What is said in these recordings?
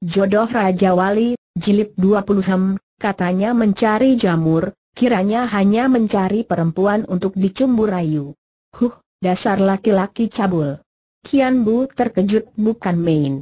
Jodoh Raja Wali, Jilid 20 Hem, katanya mencari jamur, kiranya hanya mencari perempuan untuk dicumbu rayu. Huh, dasar laki-laki cabul. Kian Bu terkejut bukan main.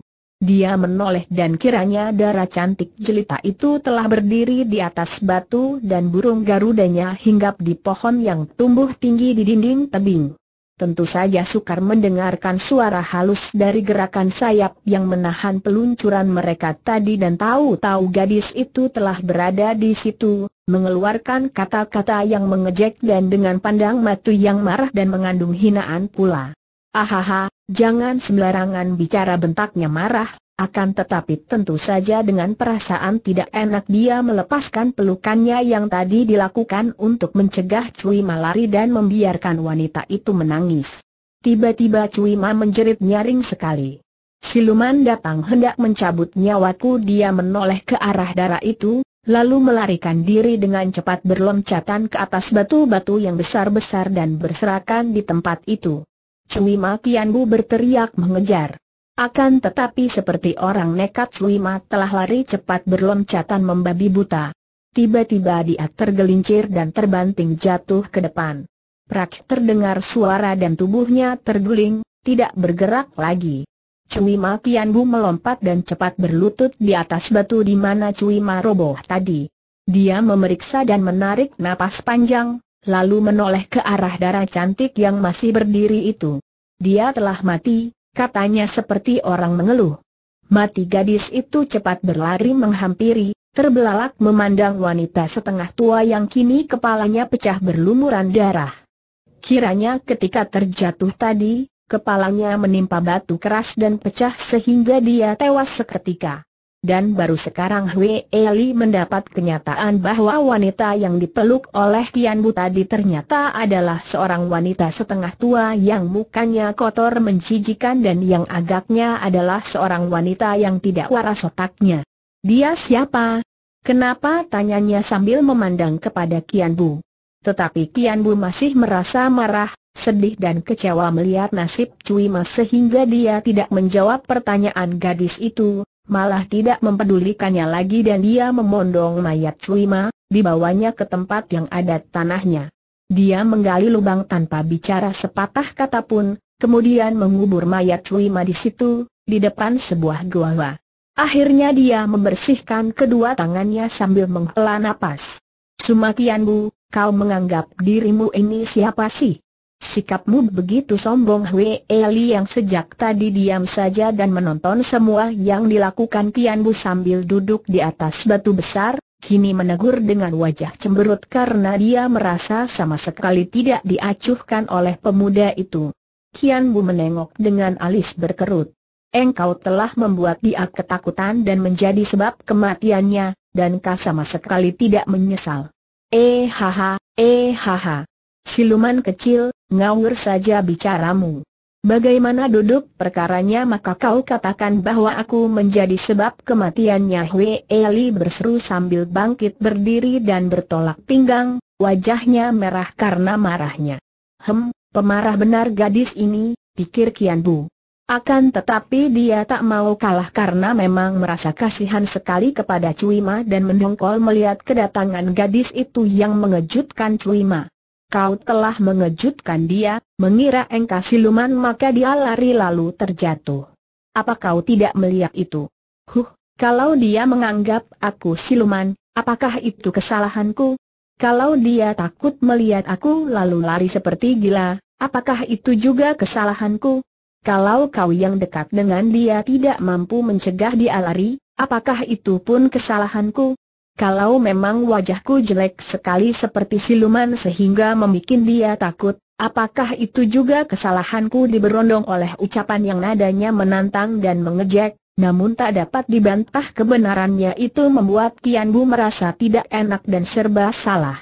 Dia menoleh dan kiranya darah cantik jelita itu telah berdiri di atas batu dan burung garudanya hinggap di pohon yang tumbuh tinggi di dinding tebing. Tentu saja sukar mendengarkan suara halus dari gerakan sayap yang menahan peluncuran mereka tadi dan tahu-tahu gadis itu telah berada di situ, mengeluarkan kata-kata yang mengejek dan dengan pandang mata yang marah dan mengandung hinaan pula. Ahaha, jangan sembarangan bicara bentaknya marah, akan tetapi tentu saja dengan perasaan tidak enak dia melepaskan pelukannya yang tadi dilakukan untuk mencegah Cui Ma lari dan membiarkan wanita itu menangis. Tiba-tiba Cui Ma menjerit nyaring sekali. Siluman datang hendak mencabut nyawaku dia menoleh ke arah darah itu, lalu melarikan diri dengan cepat berloncatan ke atas batu-batu yang besar-besar dan berserakan di tempat itu. Cui Ma Kianbu berteriak mengejar. Akan tetapi seperti orang nekat Suima telah lari cepat berloncatan membabi buta. Tiba-tiba dia tergelincir dan terbanting jatuh ke depan. Prak terdengar suara dan tubuhnya terguling, tidak bergerak lagi. Cui Ma Kianbu melompat dan cepat berlutut di atas batu di mana Cui Ma roboh tadi. Dia memeriksa dan menarik napas panjang, lalu menoleh ke arah darah cantik yang masih berdiri itu. Dia telah mati, katanya seperti orang mengeluh. Mati gadis itu cepat berlari menghampiri, terbelalak memandang wanita setengah tua yang kini kepalanya pecah berlumuran darah. Kiranya ketika terjatuh tadi, kepalanya menimpa batu keras dan pecah sehingga dia tewas seketika. Dan baru sekarang Hwe Eli mendapat kenyataan bahwa wanita yang dipeluk oleh Kian Bu tadi ternyata adalah seorang wanita setengah tua yang mukanya kotor menjijikan dan yang agaknya adalah seorang wanita yang tidak waras otaknya. Dia siapa? Kenapa tanyanya sambil memandang kepada Kian Bu. Tetapi Kian Bu masih merasa marah, sedih dan kecewa melihat nasib Cui Mas sehingga dia tidak menjawab pertanyaan gadis itu, malah tidak mempedulikannya lagi dan dia memondong mayat Suima, dibawanya ke tempat yang ada tanahnya. Dia menggali lubang tanpa bicara sepatah kata pun, kemudian mengubur mayat Suima di situ, di depan sebuah gua. Akhirnya dia membersihkan kedua tangannya sambil menghela napas. Sumakianbu, kau menganggap dirimu ini siapa sih? Sikapmu begitu sombong Hwe Eli yang sejak tadi diam saja dan menonton semua yang dilakukan Kian Bu sambil duduk di atas batu besar, kini menegur dengan wajah cemberut karena dia merasa sama sekali tidak diacuhkan oleh pemuda itu. Kian Bu menengok dengan alis berkerut. Engkau telah membuat dia ketakutan dan menjadi sebab kematiannya, dan kau sama sekali tidak menyesal. Eh haha, eh haha. Siluman kecil, ngawur saja bicaramu. Bagaimana duduk perkaranya maka kau katakan bahwa aku menjadi sebab kematiannya Hwe Eli berseru sambil bangkit berdiri dan bertolak pinggang, wajahnya merah karena marahnya. Hem, pemarah benar gadis ini, pikir Kian Bu. Akan tetapi dia tak mau kalah karena memang merasa kasihan sekali kepada Cuima dan mendongkol melihat kedatangan gadis itu yang mengejutkan Cuima. Kau telah mengejutkan dia, mengira engkau siluman maka dia lari lalu terjatuh. Apa kau tidak melihat itu? Huh, kalau dia menganggap aku siluman, apakah itu kesalahanku? Kalau dia takut melihat aku lalu lari seperti gila, apakah itu juga kesalahanku? Kalau kau yang dekat dengan dia tidak mampu mencegah dia lari, apakah itu pun kesalahanku? Kalau memang wajahku jelek sekali seperti siluman sehingga membuat dia takut, apakah itu juga kesalahanku diberondong oleh ucapan yang nadanya menantang dan mengejek, namun tak dapat dibantah kebenarannya itu membuat Kian Bu merasa tidak enak dan serba salah.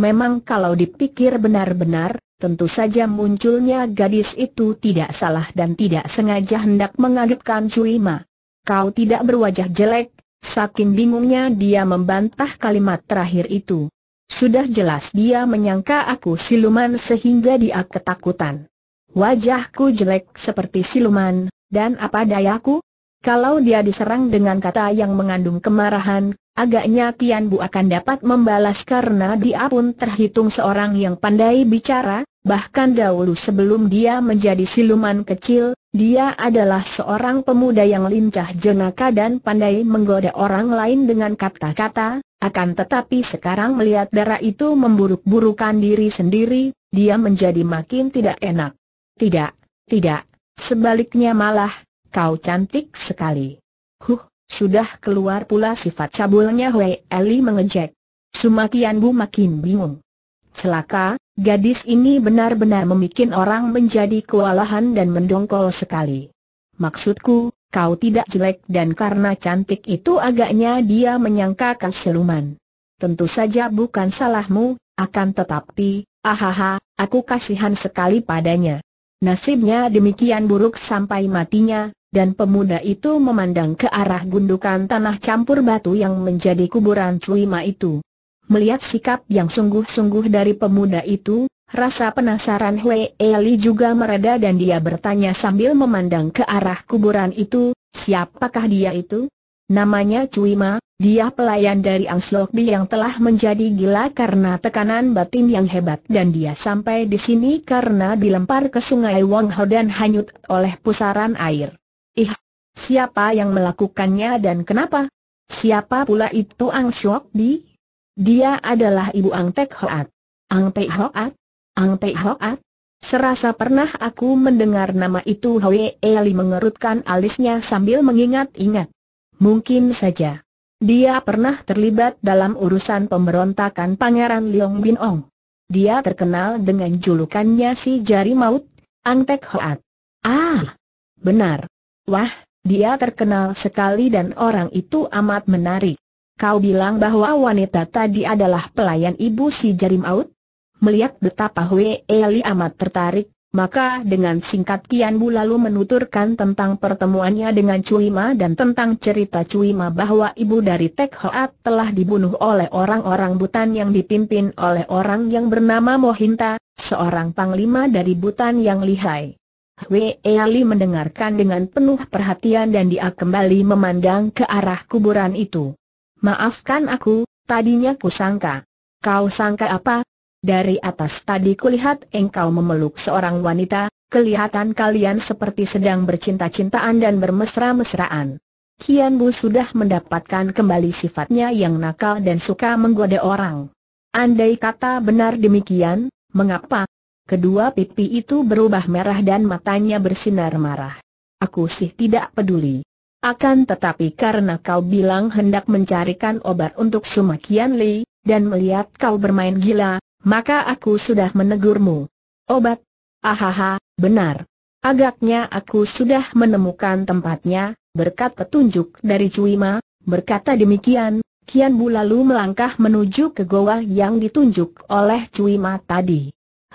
Memang kalau dipikir benar-benar, tentu saja munculnya gadis itu tidak salah dan tidak sengaja hendak mengagetkan Cui Ma. Kau tidak berwajah jelek, Saking bingungnya dia membantah kalimat terakhir itu. Sudah jelas dia menyangka aku siluman sehingga dia ketakutan. Wajahku jelek seperti siluman, dan apa dayaku? Kalau dia diserang dengan kata yang mengandung kemarahan, agaknya Kian Bu akan dapat membalas karena dia pun terhitung seorang yang pandai bicara, bahkan dahulu sebelum dia menjadi siluman kecil, dia adalah seorang pemuda yang lincah jenaka dan pandai menggoda orang lain dengan kata-kata, akan tetapi sekarang melihat darah itu memburuk-burukan diri sendiri, dia menjadi makin tidak enak. Tidak, tidak, sebaliknya malah, kau cantik sekali. Huh, sudah keluar pula sifat cabulnya Hui Eli mengejek. Sumakian Bu makin bingung. Celaka, gadis ini benar-benar membuat orang menjadi kewalahan dan mendongkol sekali. Maksudku, kau tidak jelek dan karena cantik itu agaknya dia menyangka kau seluman. Tentu saja bukan salahmu, akan tetapi, ahaha, aku kasihan sekali padanya. Nasibnya demikian buruk sampai matinya, dan pemuda itu memandang ke arah gundukan tanah campur batu yang menjadi kuburan Cuima itu. Melihat sikap yang sungguh-sungguh dari pemuda itu, rasa penasaran Hwee Eli juga mereda dan dia bertanya sambil memandang ke arah kuburan itu, siapakah dia itu? Namanya Cuima, dia pelayan dari Angslokbi yang telah menjadi gila karena tekanan batin yang hebat dan dia sampai di sini karena dilempar ke sungai Wang Ho dan hanyut oleh pusaran air. Ih, siapa yang melakukannya dan kenapa? Siapa pula itu Ang Shok Bi? Dia adalah ibu Ang Tek Hoat. Ang Tek Hoat? Ang Tek Hoat? Serasa pernah aku mendengar nama itu Hwe Eli mengerutkan alisnya sambil mengingat-ingat. Mungkin saja. Dia pernah terlibat dalam urusan pemberontakan Pangeran Leong Bin Ong. Dia terkenal dengan julukannya si Jari Maut, Ang Tek Hoat. Ah, benar. Wah, dia terkenal sekali dan orang itu amat menarik. Kau bilang bahwa wanita tadi adalah pelayan ibu si Jarim Out? Melihat betapa Hwe Eli amat tertarik, maka dengan singkat Kian Bu lalu menuturkan tentang pertemuannya dengan Cuima dan tentang cerita Cuima bahwa ibu dari Tek Hoat telah dibunuh oleh orang-orang Butan yang dipimpin oleh orang yang bernama Mohinta, seorang panglima dari Butan yang lihai. Wei Ali mendengarkan dengan penuh perhatian dan dia kembali memandang ke arah kuburan itu. Maafkan aku, tadinya kusangka. Kau sangka apa? Dari atas tadi kulihat engkau memeluk seorang wanita, kelihatan kalian seperti sedang bercinta-cintaan dan bermesra-mesraan. Kian Bu sudah mendapatkan kembali sifatnya yang nakal dan suka menggoda orang. Andai kata benar demikian, mengapa Kedua pipi itu berubah merah dan matanya bersinar marah. Aku sih tidak peduli. Akan tetapi karena kau bilang hendak mencarikan obat untuk Sumakian Li, dan melihat kau bermain gila, maka aku sudah menegurmu. Obat? Ahaha, benar. Agaknya aku sudah menemukan tempatnya, berkat petunjuk dari Cuima, berkata demikian, Kian Bu lalu melangkah menuju ke goa yang ditunjuk oleh Cuima tadi.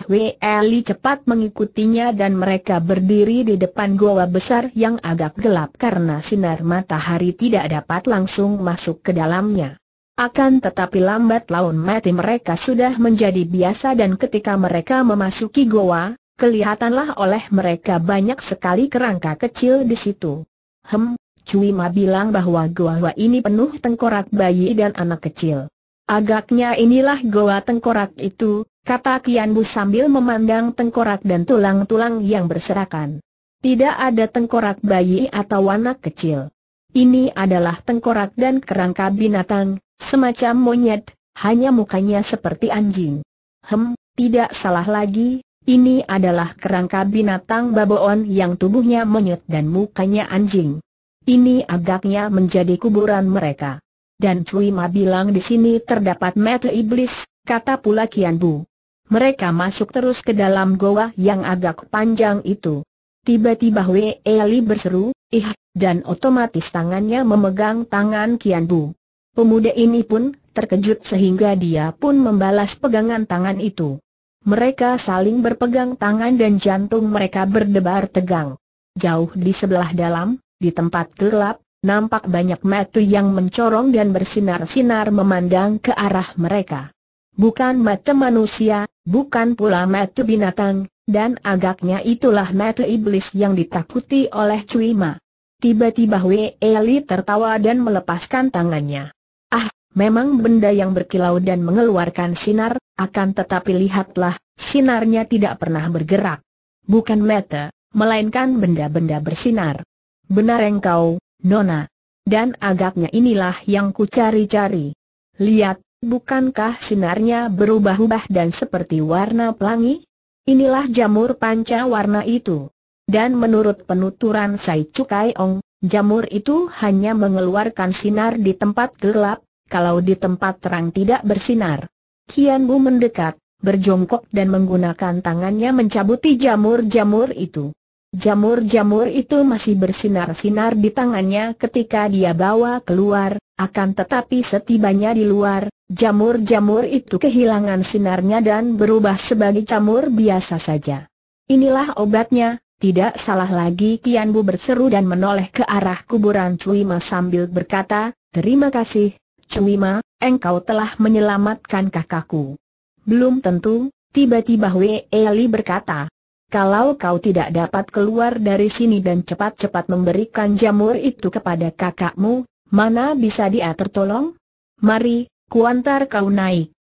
Wei Li cepat mengikutinya dan mereka berdiri di depan goa besar yang agak gelap karena sinar matahari tidak dapat langsung masuk ke dalamnya. Akan tetapi lambat laun mati mereka sudah menjadi biasa dan ketika mereka memasuki goa, kelihatanlah oleh mereka banyak sekali kerangka kecil di situ. Hem, Cui Ma bilang bahwa goa ini penuh tengkorak bayi dan anak kecil. Agaknya inilah goa tengkorak itu, kata Kian Bu sambil memandang tengkorak dan tulang-tulang yang berserakan. Tidak ada tengkorak bayi atau anak kecil. Ini adalah tengkorak dan kerangka binatang, semacam monyet, hanya mukanya seperti anjing. Hem, tidak salah lagi, ini adalah kerangka binatang baboon yang tubuhnya monyet dan mukanya anjing. Ini agaknya menjadi kuburan mereka. Dan Cui Ma bilang di sini terdapat mata iblis, kata pula Kian Bu. Mereka masuk terus ke dalam goa yang agak panjang itu. Tiba-tiba Wei Eli berseru, ih, dan otomatis tangannya memegang tangan Kian Bu. Pemuda ini pun terkejut sehingga dia pun membalas pegangan tangan itu. Mereka saling berpegang tangan dan jantung mereka berdebar tegang. Jauh di sebelah dalam, di tempat gelap, nampak banyak mata yang mencorong dan bersinar-sinar memandang ke arah mereka. Bukan mata manusia, bukan pula mata binatang, dan agaknya itulah mata iblis yang ditakuti oleh Cui Ma. Tiba-tiba Wei Eli tertawa dan melepaskan tangannya. Ah, memang benda yang berkilau dan mengeluarkan sinar, akan tetapi lihatlah, sinarnya tidak pernah bergerak. Bukan mata, melainkan benda-benda bersinar. Benar engkau, Nona. Dan agaknya inilah yang ku cari-cari. Lihat, bukankah sinarnya berubah-ubah dan seperti warna pelangi? Inilah jamur panca warna itu. Dan menurut penuturan Sai Cukai Ong, jamur itu hanya mengeluarkan sinar di tempat gelap, kalau di tempat terang tidak bersinar. Kian Bu mendekat, berjongkok dan menggunakan tangannya mencabuti jamur-jamur itu. Jamur-jamur itu masih bersinar-sinar di tangannya ketika dia bawa keluar, akan tetapi setibanya di luar, jamur-jamur itu kehilangan sinarnya dan berubah sebagai jamur biasa saja. Inilah obatnya, tidak salah lagi Kian Bu berseru dan menoleh ke arah kuburan Cui Ma sambil berkata, Terima kasih, Cui Ma, engkau telah menyelamatkan kakakku. Belum tentu, tiba-tiba Wei Eli berkata, kalau kau tidak dapat keluar dari sini dan cepat-cepat memberikan jamur itu kepada kakakmu, mana bisa dia tertolong? Mari, kuantar kau naik.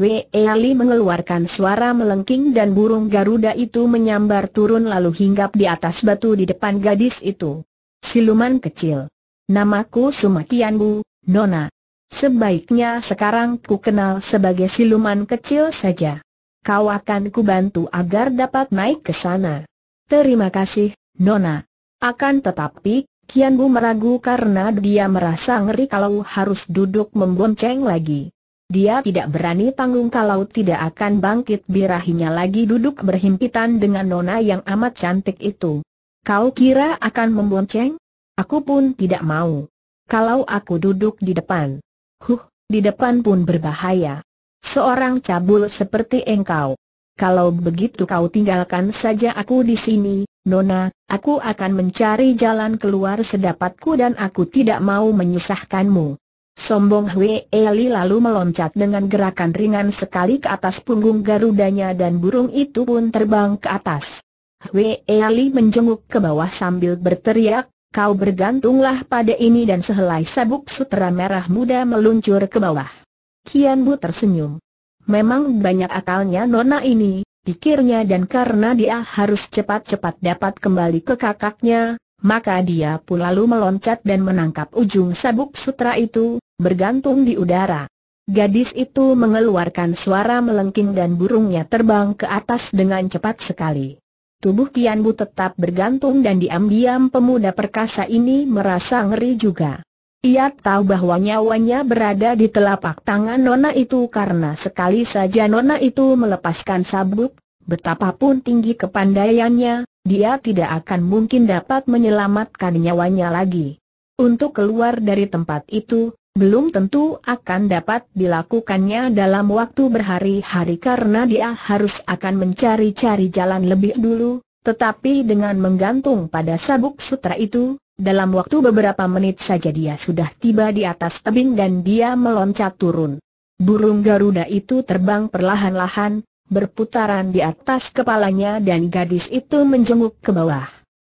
Wei Ali mengeluarkan suara melengking dan burung Garuda itu menyambar turun lalu hinggap di atas batu di depan gadis itu. Siluman kecil. Namaku Sumakianbu, Nona. Sebaiknya sekarang ku kenal sebagai siluman kecil saja. Kau akan ku bantu agar dapat naik ke sana. Terima kasih, Nona. Akan tetapi, Kianbu meragu karena dia merasa ngeri kalau harus duduk membonceng lagi. Dia tidak berani tanggung kalau tidak akan bangkit birahinya lagi duduk berhimpitan dengan nona yang amat cantik itu. Kau kira akan membonceng? Aku pun tidak mau. Kalau aku duduk di depan. Huh, di depan pun berbahaya. Seorang cabul seperti engkau. Kalau begitu kau tinggalkan saja aku di sini, Nona, aku akan mencari jalan keluar sedapatku dan aku tidak mau menyusahkanmu. Sombong Hwe Eli lalu meloncat dengan gerakan ringan sekali ke atas punggung garudanya dan burung itu pun terbang ke atas. Hwe Eli menjenguk ke bawah sambil berteriak, kau bergantunglah pada ini dan sehelai sabuk sutera merah muda meluncur ke bawah. Kian Bu tersenyum. Memang banyak akalnya nona ini, pikirnya dan karena dia harus cepat-cepat dapat kembali ke kakaknya, maka dia pun lalu meloncat dan menangkap ujung sabuk sutra itu, bergantung di udara. Gadis itu mengeluarkan suara melengking dan burungnya terbang ke atas dengan cepat sekali. Tubuh Kian Bu tetap bergantung dan diam-diam pemuda perkasa ini merasa ngeri juga. Ia tahu bahwa nyawanya berada di telapak tangan Nona itu karena sekali saja Nona itu melepaskan sabuk, betapapun tinggi kepandaiannya, dia tidak akan mungkin dapat menyelamatkan nyawanya lagi. Untuk keluar dari tempat itu, belum tentu akan dapat dilakukannya dalam waktu berhari-hari karena dia harus akan mencari-cari jalan lebih dulu, tetapi dengan menggantung pada sabuk sutra itu, dalam waktu beberapa menit saja dia sudah tiba di atas tebing dan dia meloncat turun. Burung Garuda itu terbang perlahan-lahan, berputaran di atas kepalanya dan gadis itu menjenguk ke bawah.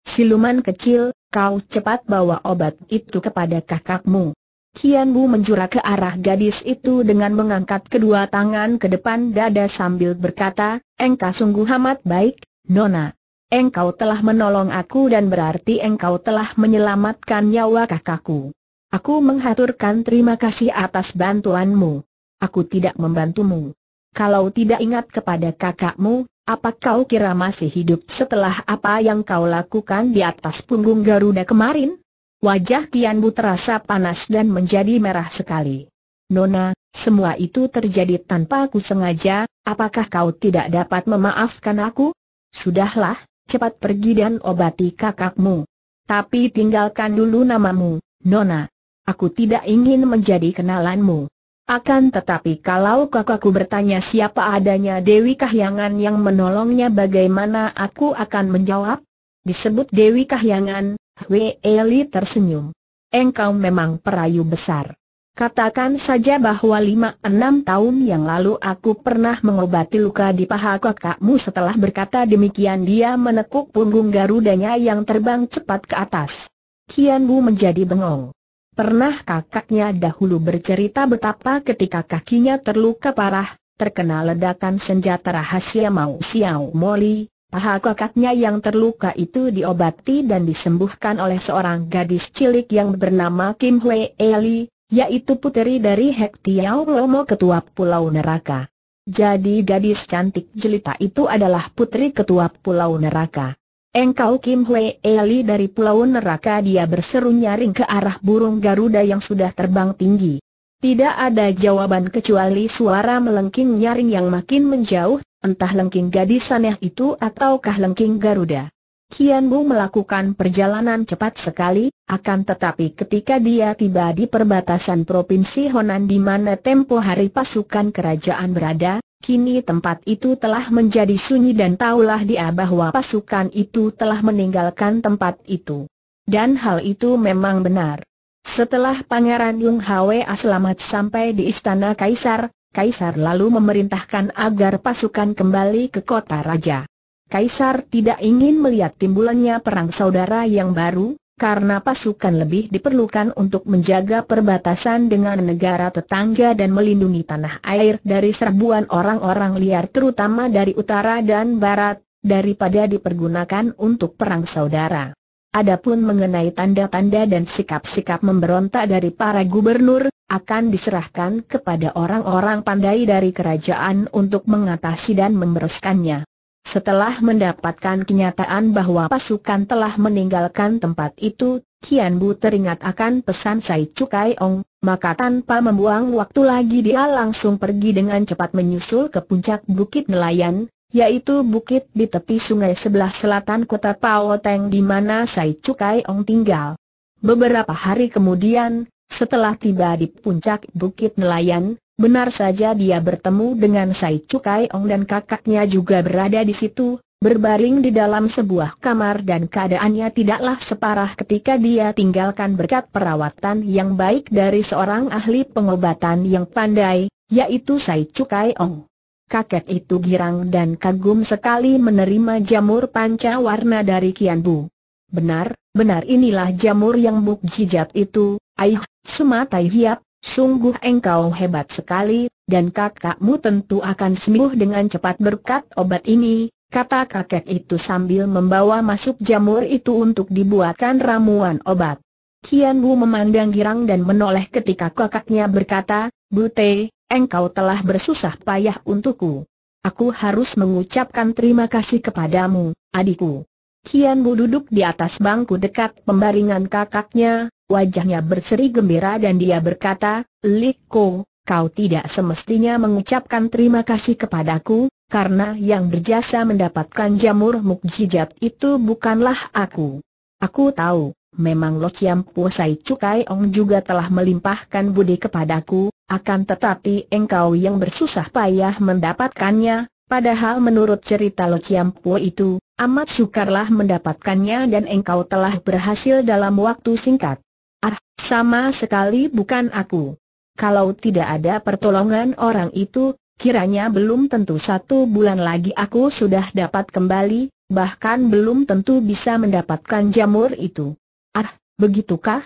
Siluman kecil, kau cepat bawa obat itu kepada kakakmu. Kian Bu menjura ke arah gadis itu dengan mengangkat kedua tangan ke depan dada sambil berkata, Engkau sungguh amat baik, Nona. Engkau telah menolong aku dan berarti engkau telah menyelamatkan nyawa kakakku. Aku menghaturkan terima kasih atas bantuanmu. Aku tidak membantumu. Kalau tidak ingat kepada kakakmu, apa kau kira masih hidup setelah apa yang kau lakukan di atas punggung Garuda kemarin? Wajah Kian Bu terasa panas dan menjadi merah sekali. Nona, semua itu terjadi tanpa aku sengaja, apakah kau tidak dapat memaafkan aku? Sudahlah, cepat pergi dan obati kakakmu. Tapi tinggalkan dulu namamu, Nona. Aku tidak ingin menjadi kenalanmu. Akan tetapi kalau kakakku bertanya siapa adanya Dewi Kahyangan yang menolongnya bagaimana aku akan menjawab? Disebut Dewi Kahyangan, Wei Eli tersenyum. Engkau memang perayu besar. Katakan saja bahwa lima enam tahun yang lalu aku pernah mengobati luka di paha kakakmu setelah berkata demikian dia menekuk punggung garudanya yang terbang cepat ke atas. Kian Bu menjadi bengong. Pernah kakaknya dahulu bercerita betapa ketika kakinya terluka parah, terkena ledakan senjata rahasia Mau Xiao Moli, paha kakaknya yang terluka itu diobati dan disembuhkan oleh seorang gadis cilik yang bernama Kim Hui Eli, yaitu puteri dari Hek Tiao Lomo ketua Pulau Neraka. Jadi gadis cantik jelita itu adalah putri ketua Pulau Neraka. Engkau Kim Hui Eli dari Pulau Neraka dia berseru nyaring ke arah burung Garuda yang sudah terbang tinggi. Tidak ada jawaban kecuali suara melengking nyaring yang makin menjauh, entah lengking gadis aneh itu ataukah lengking Garuda. Kian Bu melakukan perjalanan cepat sekali, akan tetapi ketika dia tiba di perbatasan Provinsi Honan di mana tempo hari pasukan kerajaan berada, kini tempat itu telah menjadi sunyi dan taulah dia bahwa pasukan itu telah meninggalkan tempat itu. Dan hal itu memang benar. Setelah Pangeran Yung Hwa selamat sampai di istana Kaisar, Kaisar lalu memerintahkan agar pasukan kembali ke kota raja. Kaisar tidak ingin melihat timbulannya perang saudara yang baru, karena pasukan lebih diperlukan untuk menjaga perbatasan dengan negara tetangga dan melindungi tanah air dari serbuan orang-orang liar terutama dari utara dan barat, daripada dipergunakan untuk perang saudara. Adapun mengenai tanda-tanda dan sikap-sikap memberontak dari para gubernur, akan diserahkan kepada orang-orang pandai dari kerajaan untuk mengatasi dan membereskannya. Setelah mendapatkan kenyataan bahwa pasukan telah meninggalkan tempat itu, Kian Bu teringat akan pesan Sai Cukai Ong, maka tanpa membuang waktu lagi dia langsung pergi dengan cepat menyusul ke puncak Bukit Nelayan, yaitu bukit di tepi sungai sebelah selatan kota Teng di mana Sai Cukai Ong tinggal. Beberapa hari kemudian, setelah tiba di puncak Bukit Nelayan, benar saja dia bertemu dengan Sai Cukai Ong dan kakaknya juga berada di situ, berbaring di dalam sebuah kamar dan keadaannya tidaklah separah ketika dia tinggalkan berkat perawatan yang baik dari seorang ahli pengobatan yang pandai, yaitu Sai Cukai Ong. Kakek itu girang dan kagum sekali menerima jamur panca warna dari Kian Bu. Benar, benar inilah jamur yang mukjizat itu, Aih, Sumatai Hiap, sungguh engkau hebat sekali, dan kakakmu tentu akan sembuh dengan cepat berkat obat ini, kata kakek itu sambil membawa masuk jamur itu untuk dibuatkan ramuan obat. Kian Bu memandang girang dan menoleh ketika kakaknya berkata, Bute, engkau telah bersusah payah untukku. Aku harus mengucapkan terima kasih kepadamu, adikku. Kian Bu duduk di atas bangku dekat pembaringan kakaknya, wajahnya berseri gembira dan dia berkata, Liko, kau tidak semestinya mengucapkan terima kasih kepadaku, karena yang berjasa mendapatkan jamur mukjizat itu bukanlah aku. Aku tahu, memang Lo Chiam Po Sai Cukai Ong juga telah melimpahkan budi kepadaku, akan tetapi engkau yang bersusah payah mendapatkannya, padahal menurut cerita Lo Po itu, amat sukarlah mendapatkannya dan engkau telah berhasil dalam waktu singkat. Ah, sama sekali bukan aku. Kalau tidak ada pertolongan orang itu, kiranya belum tentu satu bulan lagi aku sudah dapat kembali, bahkan belum tentu bisa mendapatkan jamur itu. Ah, begitukah?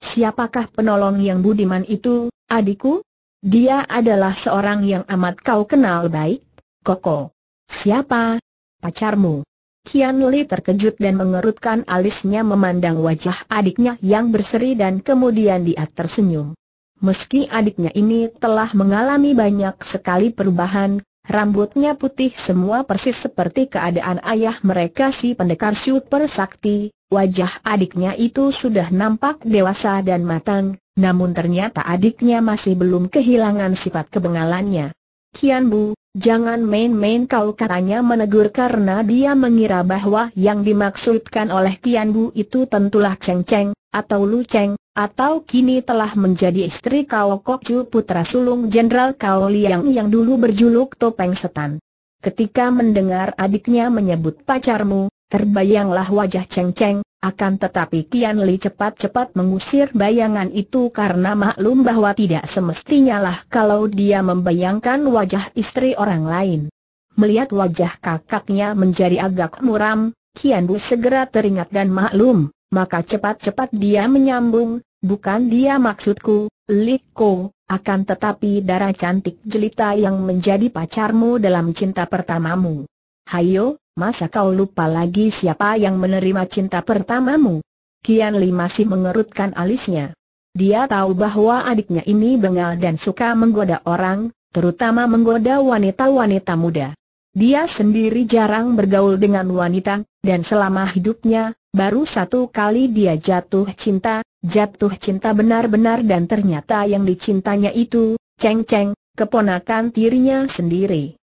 Siapakah penolong yang budiman itu, adikku? Dia adalah seorang yang amat kau kenal baik, Koko. Siapa? Pacarmu. Kian Li terkejut dan mengerutkan alisnya memandang wajah adiknya yang berseri dan kemudian dia tersenyum. Meski adiknya ini telah mengalami banyak sekali perubahan, rambutnya putih semua persis seperti keadaan ayah mereka si pendekar super sakti, Wajah adiknya itu sudah nampak dewasa dan matang, namun ternyata adiknya masih belum kehilangan sifat kebengalannya. Kian Bu, jangan main-main kau katanya menegur karena dia mengira bahwa yang dimaksudkan oleh Kian Bu itu tentulah Cheng Cheng, atau Lu Cheng, atau kini telah menjadi istri Kau Kok Chu putra sulung Jenderal Kau Liang yang dulu berjuluk Topeng Setan. Ketika mendengar adiknya menyebut pacarmu, Terbayanglah wajah Cheng Cheng, akan tetapi Kian Li cepat-cepat mengusir bayangan itu karena maklum bahwa tidak semestinya lah kalau dia membayangkan wajah istri orang lain. Melihat wajah kakaknya menjadi agak muram, Kian Bu segera teringat dan maklum, maka cepat-cepat dia menyambung, bukan dia maksudku, Liko, akan tetapi darah cantik jelita yang menjadi pacarmu dalam cinta pertamamu. Hayo, masa kau lupa lagi siapa yang menerima cinta pertamamu? Kian Li masih mengerutkan alisnya. Dia tahu bahwa adiknya ini bengal dan suka menggoda orang, terutama menggoda wanita-wanita muda. Dia sendiri jarang bergaul dengan wanita, dan selama hidupnya, baru satu kali dia jatuh cinta, jatuh cinta benar-benar dan ternyata yang dicintanya itu, Cheng Cheng, keponakan tirinya sendiri.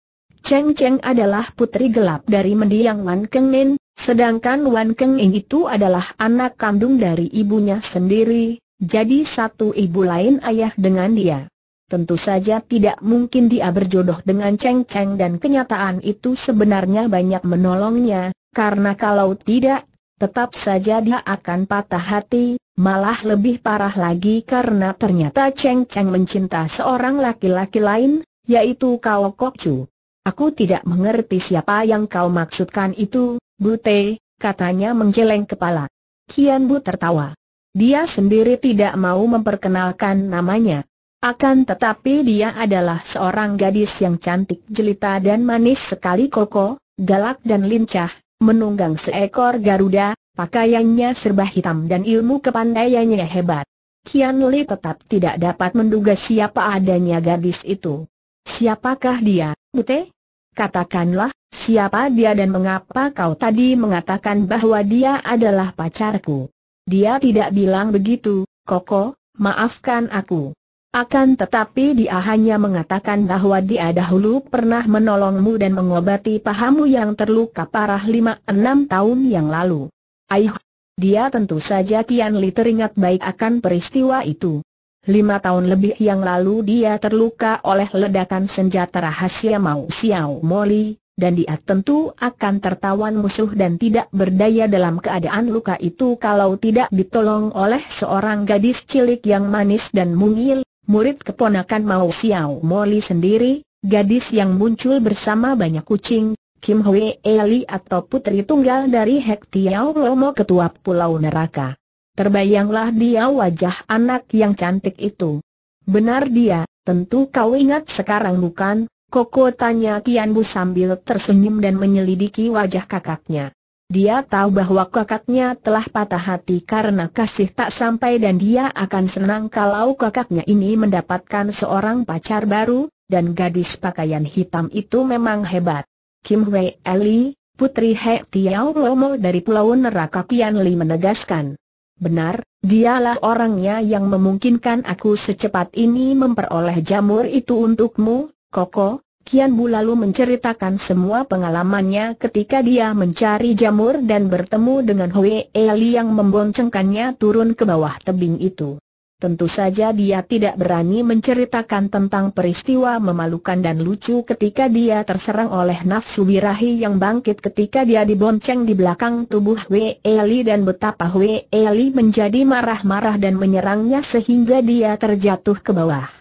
Cheng Cheng adalah putri gelap dari mendiang Wan Kengin, sedangkan Wan Kengin itu adalah anak kandung dari ibunya sendiri, jadi satu ibu lain ayah dengan dia. Tentu saja tidak mungkin dia berjodoh dengan Cheng Cheng dan kenyataan itu sebenarnya banyak menolongnya, karena kalau tidak, tetap saja dia akan patah hati, malah lebih parah lagi karena ternyata Cheng Cheng mencinta seorang laki-laki lain, yaitu Kau Kok Chu. Aku tidak mengerti siapa yang kau maksudkan itu, Bute, katanya menggeleng kepala. Kian Bu tertawa. Dia sendiri tidak mau memperkenalkan namanya. Akan tetapi dia adalah seorang gadis yang cantik jelita dan manis sekali koko, galak dan lincah, menunggang seekor Garuda, pakaiannya serba hitam dan ilmu kepandaiannya hebat. Kian Li tetap tidak dapat menduga siapa adanya gadis itu. Siapakah dia, Bute? Katakanlah, siapa dia dan mengapa kau tadi mengatakan bahwa dia adalah pacarku? Dia tidak bilang begitu, Koko, maafkan aku. Akan tetapi dia hanya mengatakan bahwa dia dahulu pernah menolongmu dan mengobati pahamu yang terluka parah lima enam tahun yang lalu. Aih, dia tentu saja Kian Li teringat baik akan peristiwa itu. Lima tahun lebih yang lalu dia terluka oleh ledakan senjata rahasia Mau Xiao Moli, dan dia tentu akan tertawan musuh dan tidak berdaya dalam keadaan luka itu kalau tidak ditolong oleh seorang gadis cilik yang manis dan mungil, murid keponakan Mao Xiao Moli sendiri, gadis yang muncul bersama banyak kucing, Kim Hui Eli atau putri tunggal dari Hek Tiao Lomo ketua Pulau Neraka. Terbayanglah dia wajah anak yang cantik itu. Benar dia, tentu kau ingat sekarang bukan? Koko tanya Kian Bu sambil tersenyum dan menyelidiki wajah kakaknya. Dia tahu bahwa kakaknya telah patah hati karena kasih tak sampai dan dia akan senang kalau kakaknya ini mendapatkan seorang pacar baru, dan gadis pakaian hitam itu memang hebat. Kim Wei Eli, putri He Tiao Lomo dari Pulau Neraka Kian Li menegaskan. Benar, dialah orangnya yang memungkinkan aku secepat ini memperoleh jamur itu untukmu, Koko, Kian Bu lalu menceritakan semua pengalamannya ketika dia mencari jamur dan bertemu dengan Hui Eli yang memboncengkannya turun ke bawah tebing itu. Tentu saja dia tidak berani menceritakan tentang peristiwa memalukan dan lucu ketika dia terserang oleh nafsu birahi yang bangkit ketika dia dibonceng di belakang tubuh Hui Eli dan betapa Hui Eli menjadi marah-marah dan menyerangnya sehingga dia terjatuh ke bawah.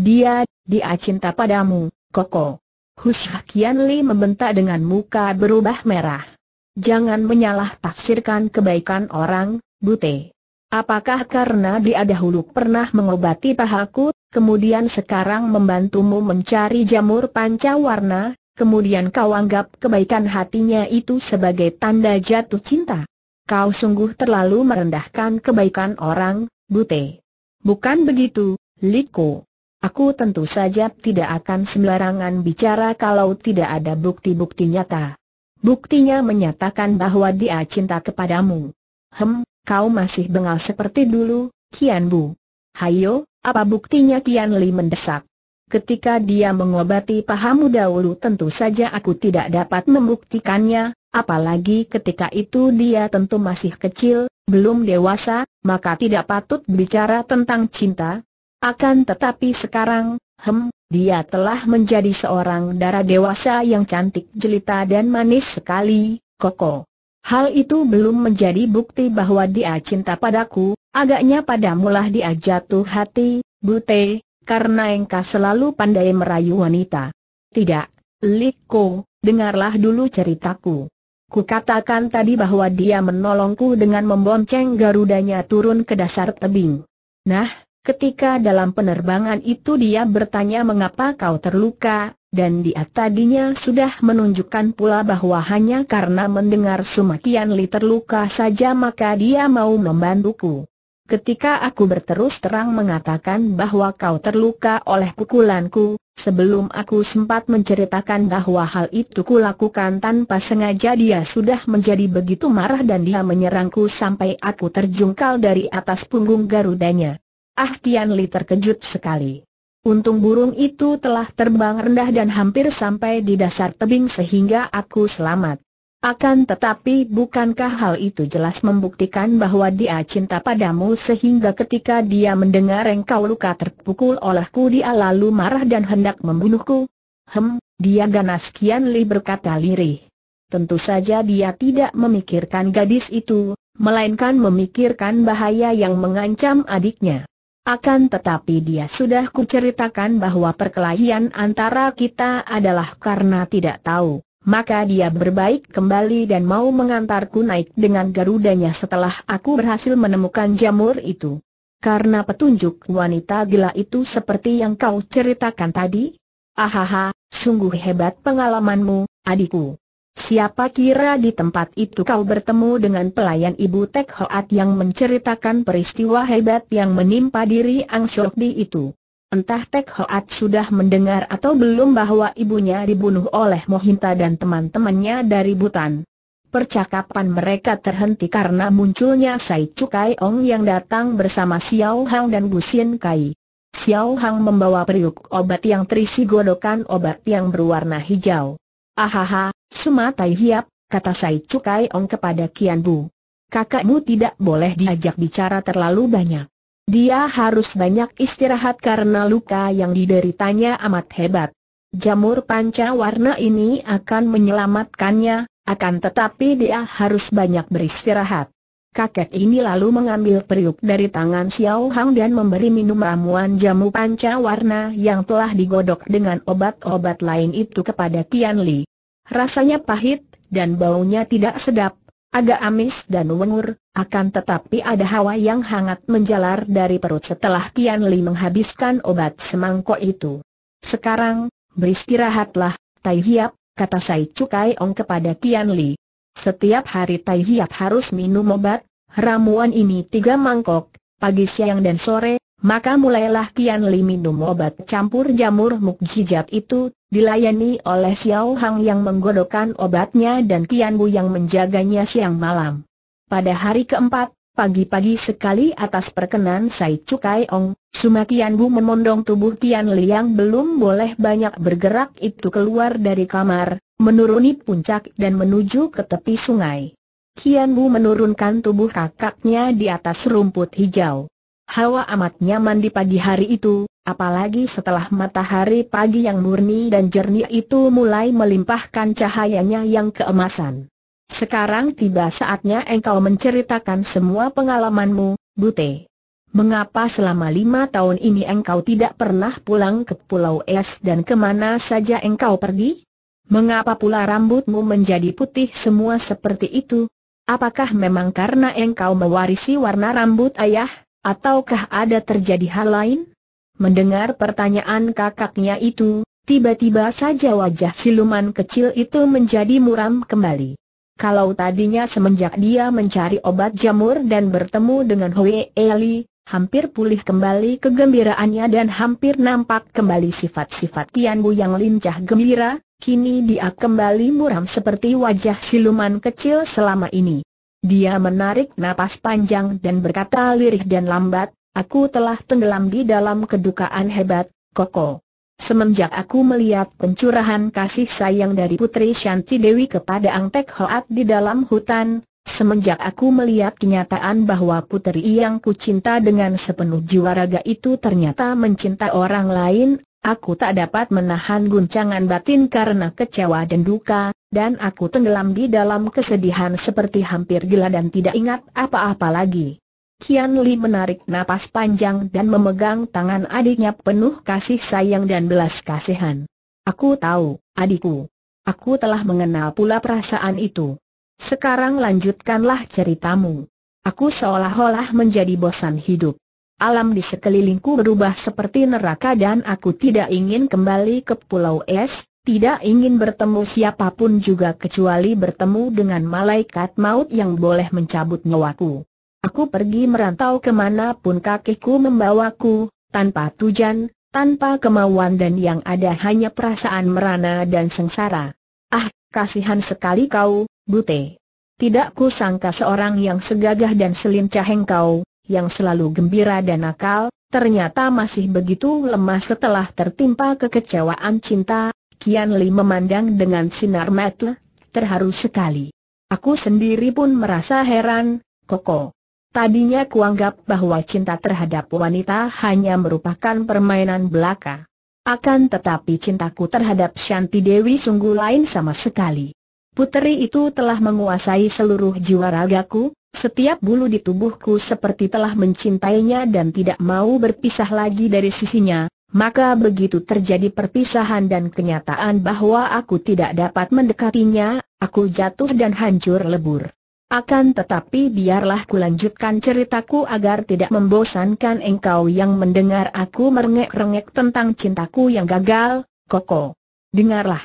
Dia, dia cinta padamu, Koko. Husyah Kian Li membentak dengan muka berubah merah. Jangan menyalah tafsirkan kebaikan orang, Bute. Apakah karena dia dahulu pernah mengobati pahaku, kemudian sekarang membantumu mencari jamur pancawarna, kemudian kau anggap kebaikan hatinya itu sebagai tanda jatuh cinta? Kau sungguh terlalu merendahkan kebaikan orang, Bute. Bukan begitu, Liko. Aku tentu saja tidak akan sembarangan bicara kalau tidak ada bukti-bukti nyata. Buktinya menyatakan bahwa dia cinta kepadamu. Hem, kau masih bengal seperti dulu, Kian Bu. Hayo, apa buktinya Kian Li mendesak? Ketika dia mengobati pahamu dahulu tentu saja aku tidak dapat membuktikannya, apalagi ketika itu dia tentu masih kecil, belum dewasa, maka tidak patut bicara tentang cinta, akan tetapi sekarang, hem, dia telah menjadi seorang darah dewasa yang cantik jelita dan manis sekali, Koko. Hal itu belum menjadi bukti bahwa dia cinta padaku, agaknya padamulah dia jatuh hati, Bute, karena engkau selalu pandai merayu wanita. Tidak, Liko, dengarlah dulu ceritaku. Kukatakan tadi bahwa dia menolongku dengan membonceng garudanya turun ke dasar tebing. Nah, ketika dalam penerbangan itu dia bertanya mengapa kau terluka, dan dia tadinya sudah menunjukkan pula bahwa hanya karena mendengar Sumakian Li terluka saja maka dia mau membantuku. Ketika aku berterus terang mengatakan bahwa kau terluka oleh pukulanku, sebelum aku sempat menceritakan bahwa hal itu kulakukan tanpa sengaja dia sudah menjadi begitu marah dan dia menyerangku sampai aku terjungkal dari atas punggung garudanya. Ah Tian Li terkejut sekali. Untung burung itu telah terbang rendah dan hampir sampai di dasar tebing sehingga aku selamat. Akan tetapi bukankah hal itu jelas membuktikan bahwa dia cinta padamu sehingga ketika dia mendengar engkau luka terpukul olehku dia lalu marah dan hendak membunuhku? Hem, dia ganas kian li berkata lirih. Tentu saja dia tidak memikirkan gadis itu, melainkan memikirkan bahaya yang mengancam adiknya. Akan tetapi dia sudah kuceritakan bahwa perkelahian antara kita adalah karena tidak tahu maka dia berbaik kembali dan mau mengantarku naik dengan garudanya setelah aku berhasil menemukan jamur itu. Karena petunjuk wanita gila itu seperti yang kau ceritakan tadi? Ahaha, sungguh hebat pengalamanmu, adikku. Siapa kira di tempat itu kau bertemu dengan pelayan Ibu Tek Hoat yang menceritakan peristiwa hebat yang menimpa diri Ang Shokdi itu. Entah Tek Hoat sudah mendengar atau belum bahwa ibunya dibunuh oleh Mohinta dan teman-temannya dari Butan. Percakapan mereka terhenti karena munculnya Sai Cukai Ong yang datang bersama Xiao Hang dan Gusin Kai. Xiao Hang membawa periuk obat yang terisi godokan obat yang berwarna hijau. Ahaha, Sumatai Hiap, kata Sai Cukai Ong kepada Kian Bu. Kakakmu tidak boleh diajak bicara terlalu banyak. Dia harus banyak istirahat karena luka yang dideritanya amat hebat. Jamur panca warna ini akan menyelamatkannya, akan tetapi dia harus banyak beristirahat. Kakek ini lalu mengambil periuk dari tangan Xiao Hang dan memberi minum ramuan jamu panca warna yang telah digodok dengan obat-obat lain itu kepada Tian Li. Rasanya pahit, dan baunya tidak sedap, agak amis dan wengur, akan tetapi ada hawa yang hangat menjalar dari perut setelah Tian Li menghabiskan obat semangkok itu. Sekarang, beristirahatlah, Tai Hiap, kata Sai Cukai Ong kepada Tian Li. Setiap hari Tai Hiap harus minum obat, ramuan ini tiga mangkok, pagi siang dan sore, maka mulailah Tian Li minum obat campur jamur mukjizat itu, dilayani oleh Xiao Hang yang menggodokkan obatnya dan Tian Bu yang menjaganya siang malam. Pada hari keempat, pagi-pagi sekali atas perkenan Sai Cukai Ong, Sumakian Bu memondong tubuh Tian Li yang belum boleh banyak bergerak itu keluar dari kamar, menuruni puncak dan menuju ke tepi sungai. Kian Bu menurunkan tubuh kakaknya di atas rumput hijau. Hawa amat nyaman di pagi hari itu, apalagi setelah matahari pagi yang murni dan jernih itu mulai melimpahkan cahayanya yang keemasan. Sekarang tiba saatnya engkau menceritakan semua pengalamanmu, Bute. Mengapa selama lima tahun ini engkau tidak pernah pulang ke Pulau Es dan ke mana saja engkau pergi? Mengapa pula rambutmu menjadi putih semua seperti itu? Apakah memang karena engkau mewarisi warna rambut ayah? Ataukah ada terjadi hal lain? Mendengar pertanyaan kakaknya itu, tiba-tiba saja wajah siluman kecil itu menjadi muram kembali. Kalau tadinya semenjak dia mencari obat jamur dan bertemu dengan Hui Eli, hampir pulih kembali kegembiraannya dan hampir nampak kembali sifat-sifat Tian Bu yang lincah gembira, kini dia kembali muram seperti wajah siluman kecil selama ini. Dia menarik napas panjang dan berkata lirih dan lambat, aku telah tenggelam di dalam kedukaan hebat, Koko. Semenjak aku melihat pencurahan kasih sayang dari Putri Shanti Dewi kepada Ang Tek Hoat di dalam hutan, semenjak aku melihat kenyataan bahwa putri yang kucinta dengan sepenuh jiwa raga itu ternyata mencinta orang lain, Aku tak dapat menahan guncangan batin karena kecewa dan duka, dan aku tenggelam di dalam kesedihan seperti hampir gila dan tidak ingat apa-apa lagi. Kian Li menarik napas panjang dan memegang tangan adiknya penuh kasih sayang dan belas kasihan. Aku tahu, adikku. Aku telah mengenal pula perasaan itu. Sekarang lanjutkanlah ceritamu. Aku seolah-olah menjadi bosan hidup. Alam di sekelilingku berubah seperti neraka dan aku tidak ingin kembali ke Pulau Es, tidak ingin bertemu siapa pun juga kecuali bertemu dengan malaikat maut yang boleh mencabut nyawaku. Aku pergi merantau ke mana pun kakiku membawaku, tanpa tujuan, tanpa kemauan dan yang ada hanya perasaan merana dan sengsara. Ah, kasihan sekali kau, Bute. Tidak ku sangka seorang yang segagah dan selincah engkau, yang selalu gembira dan nakal, ternyata masih begitu lemah setelah tertimpa kekecewaan cinta. Kian Li memandang dengan sinar mata, terharu sekali. Aku sendiri pun merasa heran, Koko. Tadinya kuanggap bahwa cinta terhadap wanita hanya merupakan permainan belaka. Akan tetapi cintaku terhadap Shanti Dewi sungguh lain sama sekali. Puteri itu telah menguasai seluruh jiwa ragaku, setiap bulu di tubuhku seperti telah mencintainya dan tidak mau berpisah lagi dari sisinya, maka begitu terjadi perpisahan dan kenyataan bahwa aku tidak dapat mendekatinya, aku jatuh dan hancur lebur. Akan tetapi biarlah kulanjutkan ceritaku agar tidak membosankan engkau yang mendengar aku merengek-rengek tentang cintaku yang gagal, Koko. Dengarlah.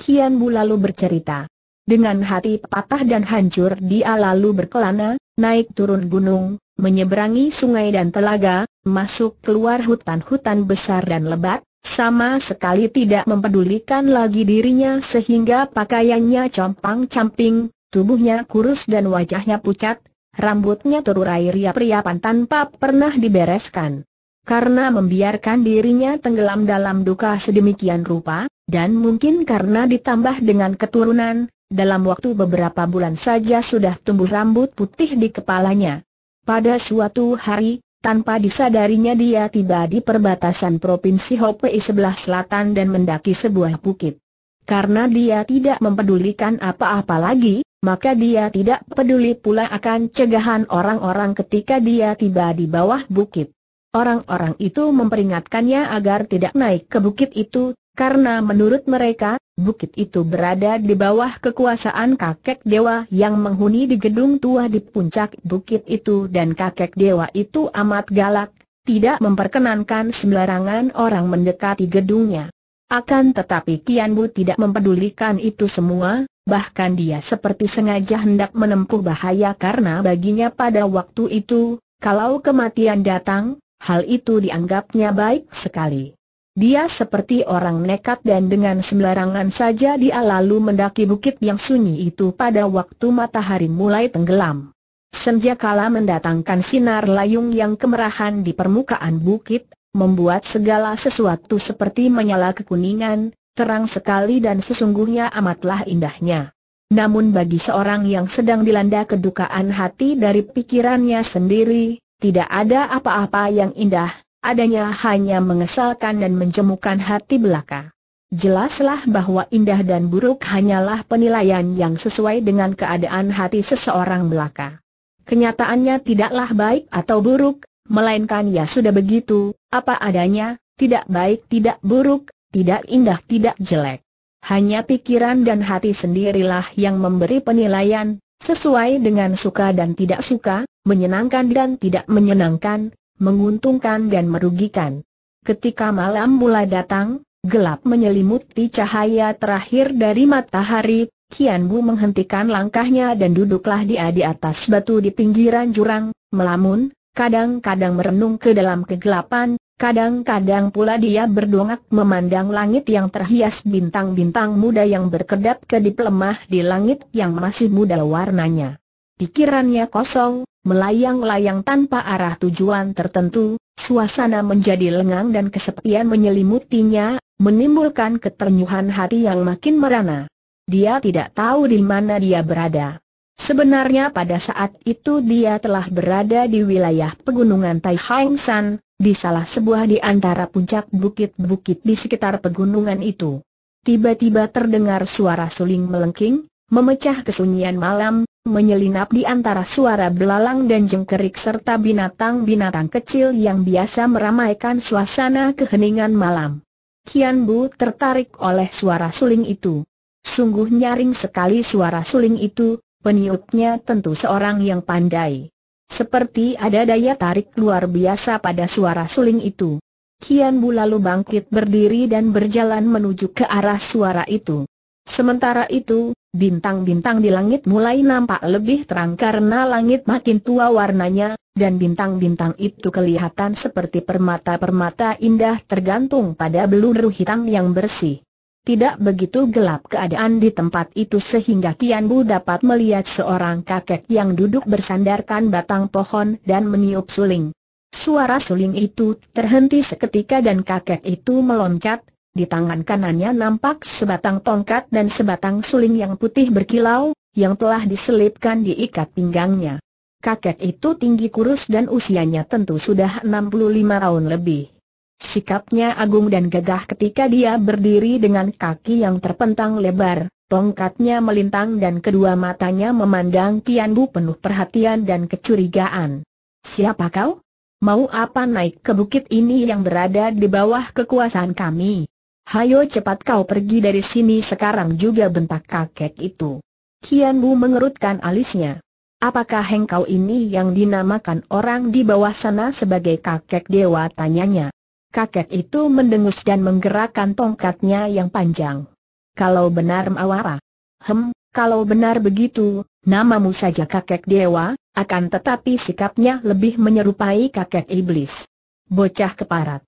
Kian Bu lalu bercerita. Dengan hati patah dan hancur dia lalu berkelana, naik turun gunung, menyeberangi sungai dan telaga, masuk keluar hutan-hutan besar dan lebat, sama sekali tidak mempedulikan lagi dirinya sehingga pakaiannya compang-camping, Tubuhnya kurus dan wajahnya pucat, rambutnya terurai riap-riapan tanpa pernah dibereskan. Karena membiarkan dirinya tenggelam dalam duka sedemikian rupa, dan mungkin karena ditambah dengan keturunan, dalam waktu beberapa bulan saja sudah tumbuh rambut putih di kepalanya. Pada suatu hari, tanpa disadarinya dia tiba di perbatasan Provinsi Hopei sebelah selatan dan mendaki sebuah bukit. Karena dia tidak mempedulikan apa-apa lagi, maka dia tidak peduli pula akan cegahan orang-orang ketika dia tiba di bawah bukit. Orang-orang itu memperingatkannya agar tidak naik ke bukit itu, karena menurut mereka, bukit itu berada di bawah kekuasaan kakek dewa yang menghuni di gedung tua di puncak bukit itu dan kakek dewa itu amat galak, tidak memperkenankan sembarangan orang mendekati gedungnya. Akan tetapi Kian Bu tidak mempedulikan itu semua, bahkan dia seperti sengaja hendak menempuh bahaya karena baginya pada waktu itu, kalau kematian datang, hal itu dianggapnya baik sekali. Dia seperti orang nekat dan dengan sembarangan saja dia lalu mendaki bukit yang sunyi itu pada waktu matahari mulai tenggelam. Senja kala mendatangkan sinar layung yang kemerahan di permukaan bukit, membuat segala sesuatu seperti menyala kekuningan, terang sekali dan sesungguhnya amatlah indahnya. Namun bagi seorang yang sedang dilanda kedukaan hati dari pikirannya sendiri, tidak ada apa-apa yang indah, adanya hanya mengesalkan dan menjemukan hati belaka. Jelaslah bahwa indah dan buruk hanyalah penilaian yang sesuai dengan keadaan hati seseorang belaka. Kenyataannya tidaklah baik atau buruk, melainkan ya sudah begitu, apa adanya, tidak baik tidak buruk, tidak indah tidak jelek. Hanya pikiran dan hati sendirilah yang memberi penilaian, sesuai dengan suka dan tidak suka, menyenangkan dan tidak menyenangkan, menguntungkan dan merugikan. Ketika malam mulai datang, gelap menyelimuti cahaya terakhir dari matahari, Kian Bu menghentikan langkahnya dan duduklah dia di atas batu di pinggiran jurang, melamun, kadang-kadang merenung ke dalam kegelapan, Kadang-kadang pula dia berdongak memandang langit yang terhias bintang-bintang muda yang berkedap kedip lemah di langit yang masih muda warnanya. Pikirannya kosong, melayang-layang tanpa arah tujuan tertentu, suasana menjadi lengang dan kesepian menyelimutinya, menimbulkan keternyuhan hati yang makin merana. Dia tidak tahu di mana dia berada. Sebenarnya pada saat itu dia telah berada di wilayah pegunungan Tai Hang San, di salah sebuah di antara puncak bukit-bukit di sekitar pegunungan itu. Tiba-tiba terdengar suara suling melengking, memecah kesunyian malam, menyelinap di antara suara belalang dan jengkerik serta binatang-binatang kecil yang biasa meramaikan suasana keheningan malam. Kian Bu tertarik oleh suara suling itu. Sungguh nyaring sekali suara suling itu, Peniupnya tentu seorang yang pandai. Seperti ada daya tarik luar biasa pada suara suling itu. Kian Bu lalu bangkit berdiri dan berjalan menuju ke arah suara itu. Sementara itu, bintang-bintang di langit mulai nampak lebih terang karena langit makin tua warnanya, dan bintang-bintang itu kelihatan seperti permata-permata indah tergantung pada beluru hitam yang bersih. Tidak begitu gelap keadaan di tempat itu sehingga Kian Bu dapat melihat seorang kakek yang duduk bersandarkan batang pohon dan meniup suling. Suara suling itu terhenti seketika dan kakek itu meloncat, di tangan kanannya nampak sebatang tongkat dan sebatang suling yang putih berkilau, yang telah diselipkan di ikat pinggangnya. Kakek itu tinggi kurus dan usianya tentu sudah 65 tahun lebih. Sikapnya agung dan gagah ketika dia berdiri dengan kaki yang terpentang lebar, tongkatnya melintang dan kedua matanya memandang Kian Bu penuh perhatian dan kecurigaan. Siapa kau? Mau apa naik ke bukit ini yang berada di bawah kekuasaan kami? Hayo cepat kau pergi dari sini sekarang juga bentak kakek itu. Kian Bu mengerutkan alisnya. Apakah engkau ini yang dinamakan orang di bawah sana sebagai kakek dewa tanyanya. Kakek itu mendengus dan menggerakkan tongkatnya yang panjang. Kalau benar mau apa? Hem, kalau benar begitu, namamu saja kakek dewa, akan tetapi sikapnya lebih menyerupai kakek iblis. Bocah keparat.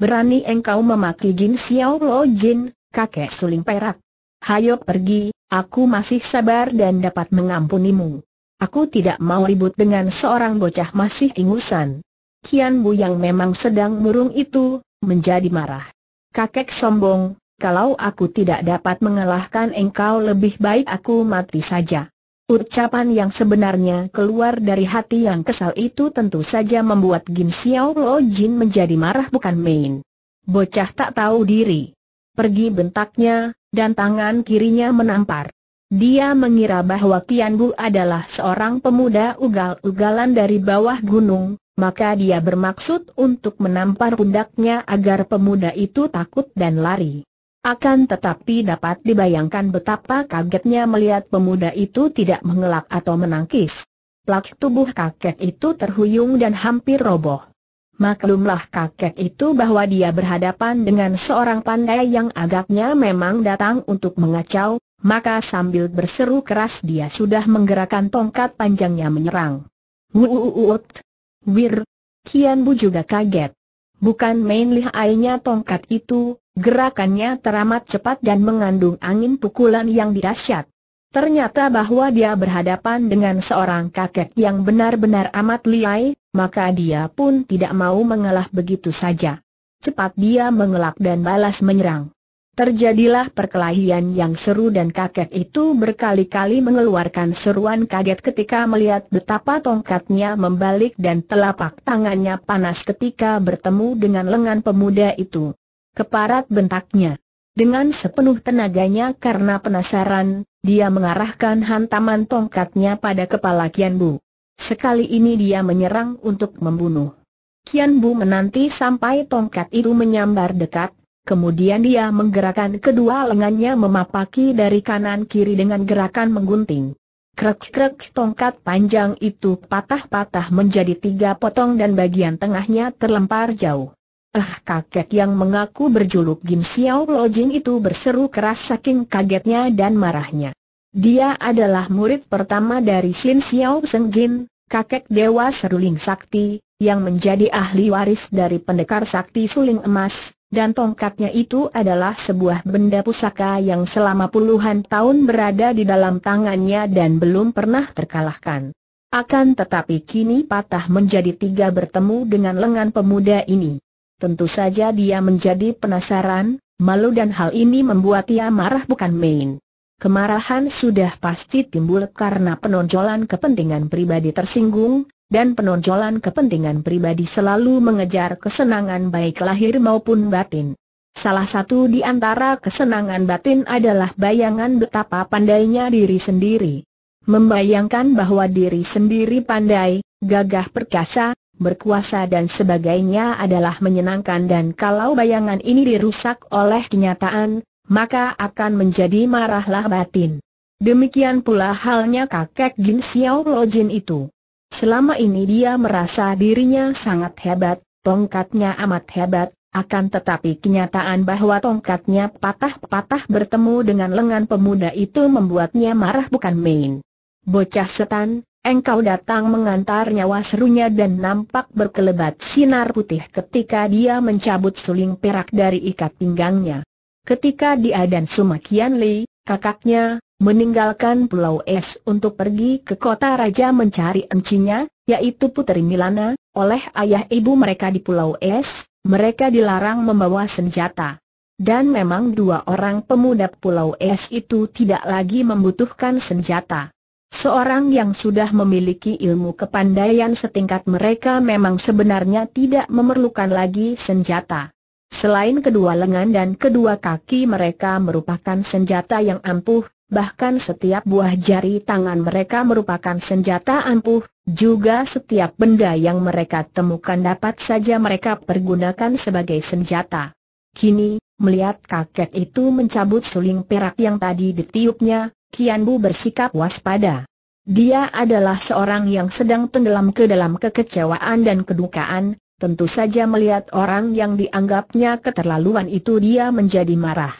Berani engkau memaki Jin Xiao Lo Jin, kakek suling perak. Hayo pergi, aku masih sabar dan dapat mengampunimu. Aku tidak mau ribut dengan seorang bocah masih ingusan. Kian Bu yang memang sedang murung itu, menjadi marah. Kakek sombong, kalau aku tidak dapat mengalahkan engkau lebih baik aku mati saja. Ucapan yang sebenarnya keluar dari hati yang kesal itu tentu saja membuat Gin Xiao Lo Jin menjadi marah bukan main. Bocah tak tahu diri. Pergi bentaknya, dan tangan kirinya menampar. Dia mengira bahwa Tian Bu adalah seorang pemuda ugal-ugalan dari bawah gunung, maka dia bermaksud untuk menampar pundaknya agar pemuda itu takut dan lari. Akan tetapi dapat dibayangkan betapa kagetnya melihat pemuda itu tidak mengelak atau menangkis. Plak tubuh kakek itu terhuyung dan hampir roboh. Maklumlah kakek itu bahwa dia berhadapan dengan seorang pandai yang agaknya memang datang untuk mengacau, maka sambil berseru keras dia sudah menggerakkan tongkat panjangnya menyerang. Wuuuut! Wir! Kian Bu juga kaget. Bukan main lihainya tongkat itu, Gerakannya teramat cepat dan mengandung angin pukulan yang dahsyat. Ternyata bahwa dia berhadapan dengan seorang kakek yang benar-benar amat liai, maka dia pun tidak mau mengalah begitu saja. Cepat dia mengelak dan balas menyerang. Terjadilah perkelahian yang seru dan kakek itu berkali-kali mengeluarkan seruan kaget ketika melihat betapa tongkatnya membalik dan telapak tangannya panas ketika bertemu dengan lengan pemuda itu. Keparat bentaknya. Dengan sepenuh tenaganya karena penasaran, dia mengarahkan hantaman tongkatnya pada kepala Kian Bu. Sekali ini dia menyerang untuk membunuh. Kian Bu menanti sampai tongkat itu menyambar dekat, kemudian dia menggerakkan kedua lengannya memapaki dari kanan kiri dengan gerakan menggunting. Krek-krek tongkat panjang itu patah-patah menjadi tiga potong dan bagian tengahnya terlempar jauh. Ah kakek yang mengaku berjuluk Gin Xiao Lojing itu berseru keras saking kagetnya dan marahnya. Dia adalah murid pertama dari Sin Xiao Seng Jin, kakek Dewa Seruling Sakti, yang menjadi ahli waris dari pendekar sakti suling emas, dan tongkatnya itu adalah sebuah benda pusaka yang selama puluhan tahun berada di dalam tangannya dan belum pernah terkalahkan. Akan tetapi kini patah menjadi tiga bertemu dengan lengan pemuda ini. Tentu saja dia menjadi penasaran, malu dan hal ini membuat ia marah bukan main. Kemarahan sudah pasti timbul karena penonjolan kepentingan pribadi tersinggung, dan penonjolan kepentingan pribadi selalu mengejar kesenangan baik lahir maupun batin. Salah satu di antara kesenangan batin adalah bayangan betapa pandainya diri sendiri. Membayangkan bahwa diri sendiri pandai, gagah perkasa, berkuasa dan sebagainya adalah menyenangkan dan kalau bayangan ini dirusak oleh kenyataan, maka akan menjadi marahlah batin. Demikian pula halnya kakek Gin Xiao Lojin itu. Selama ini dia merasa dirinya sangat hebat, tongkatnya amat hebat, akan tetapi kenyataan bahwa tongkatnya patah-patah bertemu dengan lengan pemuda itu membuatnya marah bukan main. Bocah setan, engkau datang mengantar nyawa serunya dan nampak berkelebat sinar putih ketika dia mencabut suling perak dari ikat pinggangnya. Ketika dia dan Sumakian Li, kakaknya, meninggalkan Pulau Es untuk pergi ke kota raja mencari encinya, yaitu Putri Milana, oleh ayah ibu mereka di Pulau Es, mereka dilarang membawa senjata. Dan memang dua orang pemuda Pulau Es itu tidak lagi membutuhkan senjata. Seorang yang sudah memiliki ilmu kepandaian setingkat mereka memang sebenarnya tidak memerlukan lagi senjata. Selain kedua lengan dan kedua kaki mereka merupakan senjata yang ampuh, bahkan setiap buah jari tangan mereka merupakan senjata ampuh, juga setiap benda yang mereka temukan dapat saja mereka pergunakan sebagai senjata. Kini, melihat kakek itu mencabut suling perak yang tadi ditiupnya, Kian Bu bersikap waspada. Dia adalah seorang yang sedang tenggelam ke dalam kekecewaan dan kedukaan, tentu saja melihat orang yang dianggapnya keterlaluan itu dia menjadi marah.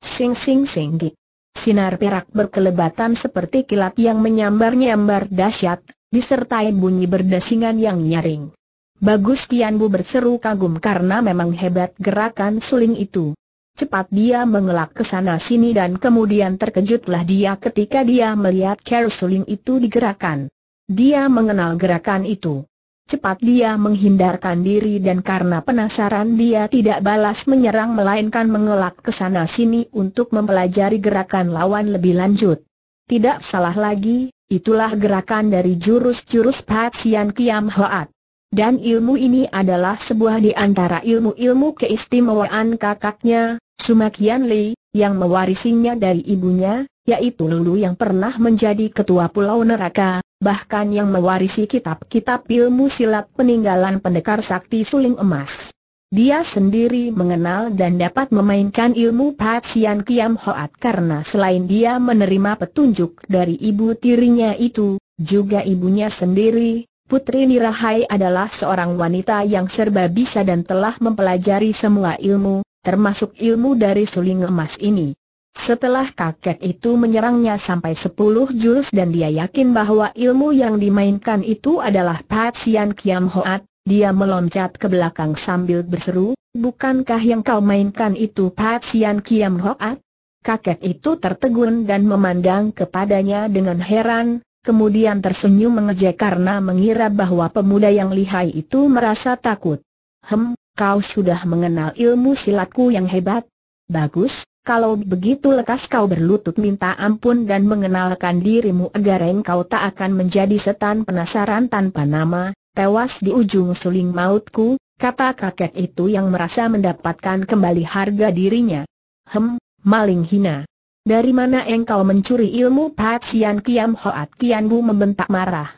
Sing sing sing git. Sinar perak berkelebatan seperti kilat yang menyambar-nyambar dahsyat, disertai bunyi berdesingan yang nyaring. Bagus Kian Bu berseru kagum karena memang hebat gerakan suling itu. Cepat dia mengelak ke sana sini dan kemudian terkejutlah dia ketika dia melihat care suling itu digerakkan. Dia mengenal gerakan itu. Cepat dia menghindarkan diri dan karena penasaran dia tidak balas menyerang melainkan mengelak ke sana sini untuk mempelajari gerakan lawan lebih lanjut. Tidak salah lagi, itulah gerakan dari jurus-jurus Pat Sian Kiam Hoat. Dan ilmu ini adalah sebuah di antara ilmu-ilmu keistimewaan kakaknya, Sumakian Li, yang mewarisinya dari ibunya, yaitu Lulu yang pernah menjadi ketua Pulau Neraka, bahkan yang mewarisi kitab-kitab ilmu silat peninggalan pendekar sakti suling emas. Dia sendiri mengenal dan dapat memainkan ilmu Pat Sian Kiam Hoat karena selain dia menerima petunjuk dari ibu tirinya itu, juga ibunya sendiri, Putri Nirahai adalah seorang wanita yang serba bisa dan telah mempelajari semua ilmu, termasuk ilmu dari suling emas ini. Setelah kakek itu menyerangnya sampai sepuluh jurus dan dia yakin bahwa ilmu yang dimainkan itu adalah Pat Sian Kiam Hoat, dia meloncat ke belakang sambil berseru, bukankah yang kau mainkan itu Pat Sian Kiam Hoat? Kakek itu tertegun dan memandang kepadanya dengan heran, kemudian tersenyum mengejek karena mengira bahwa pemuda yang lihai itu merasa takut. Hem, kau sudah mengenal ilmu silatku yang hebat? Bagus, kalau begitu lekas kau berlutut minta ampun dan mengenalkan dirimu agar engkau tak akan menjadi setan penasaran tanpa nama, tewas di ujung suling mautku, kata kakek itu yang merasa mendapatkan kembali harga dirinya. Hem, maling hina. Dari mana engkau mencuri ilmu Pat Sian Kiam Hoat Kian Bu membentak marah.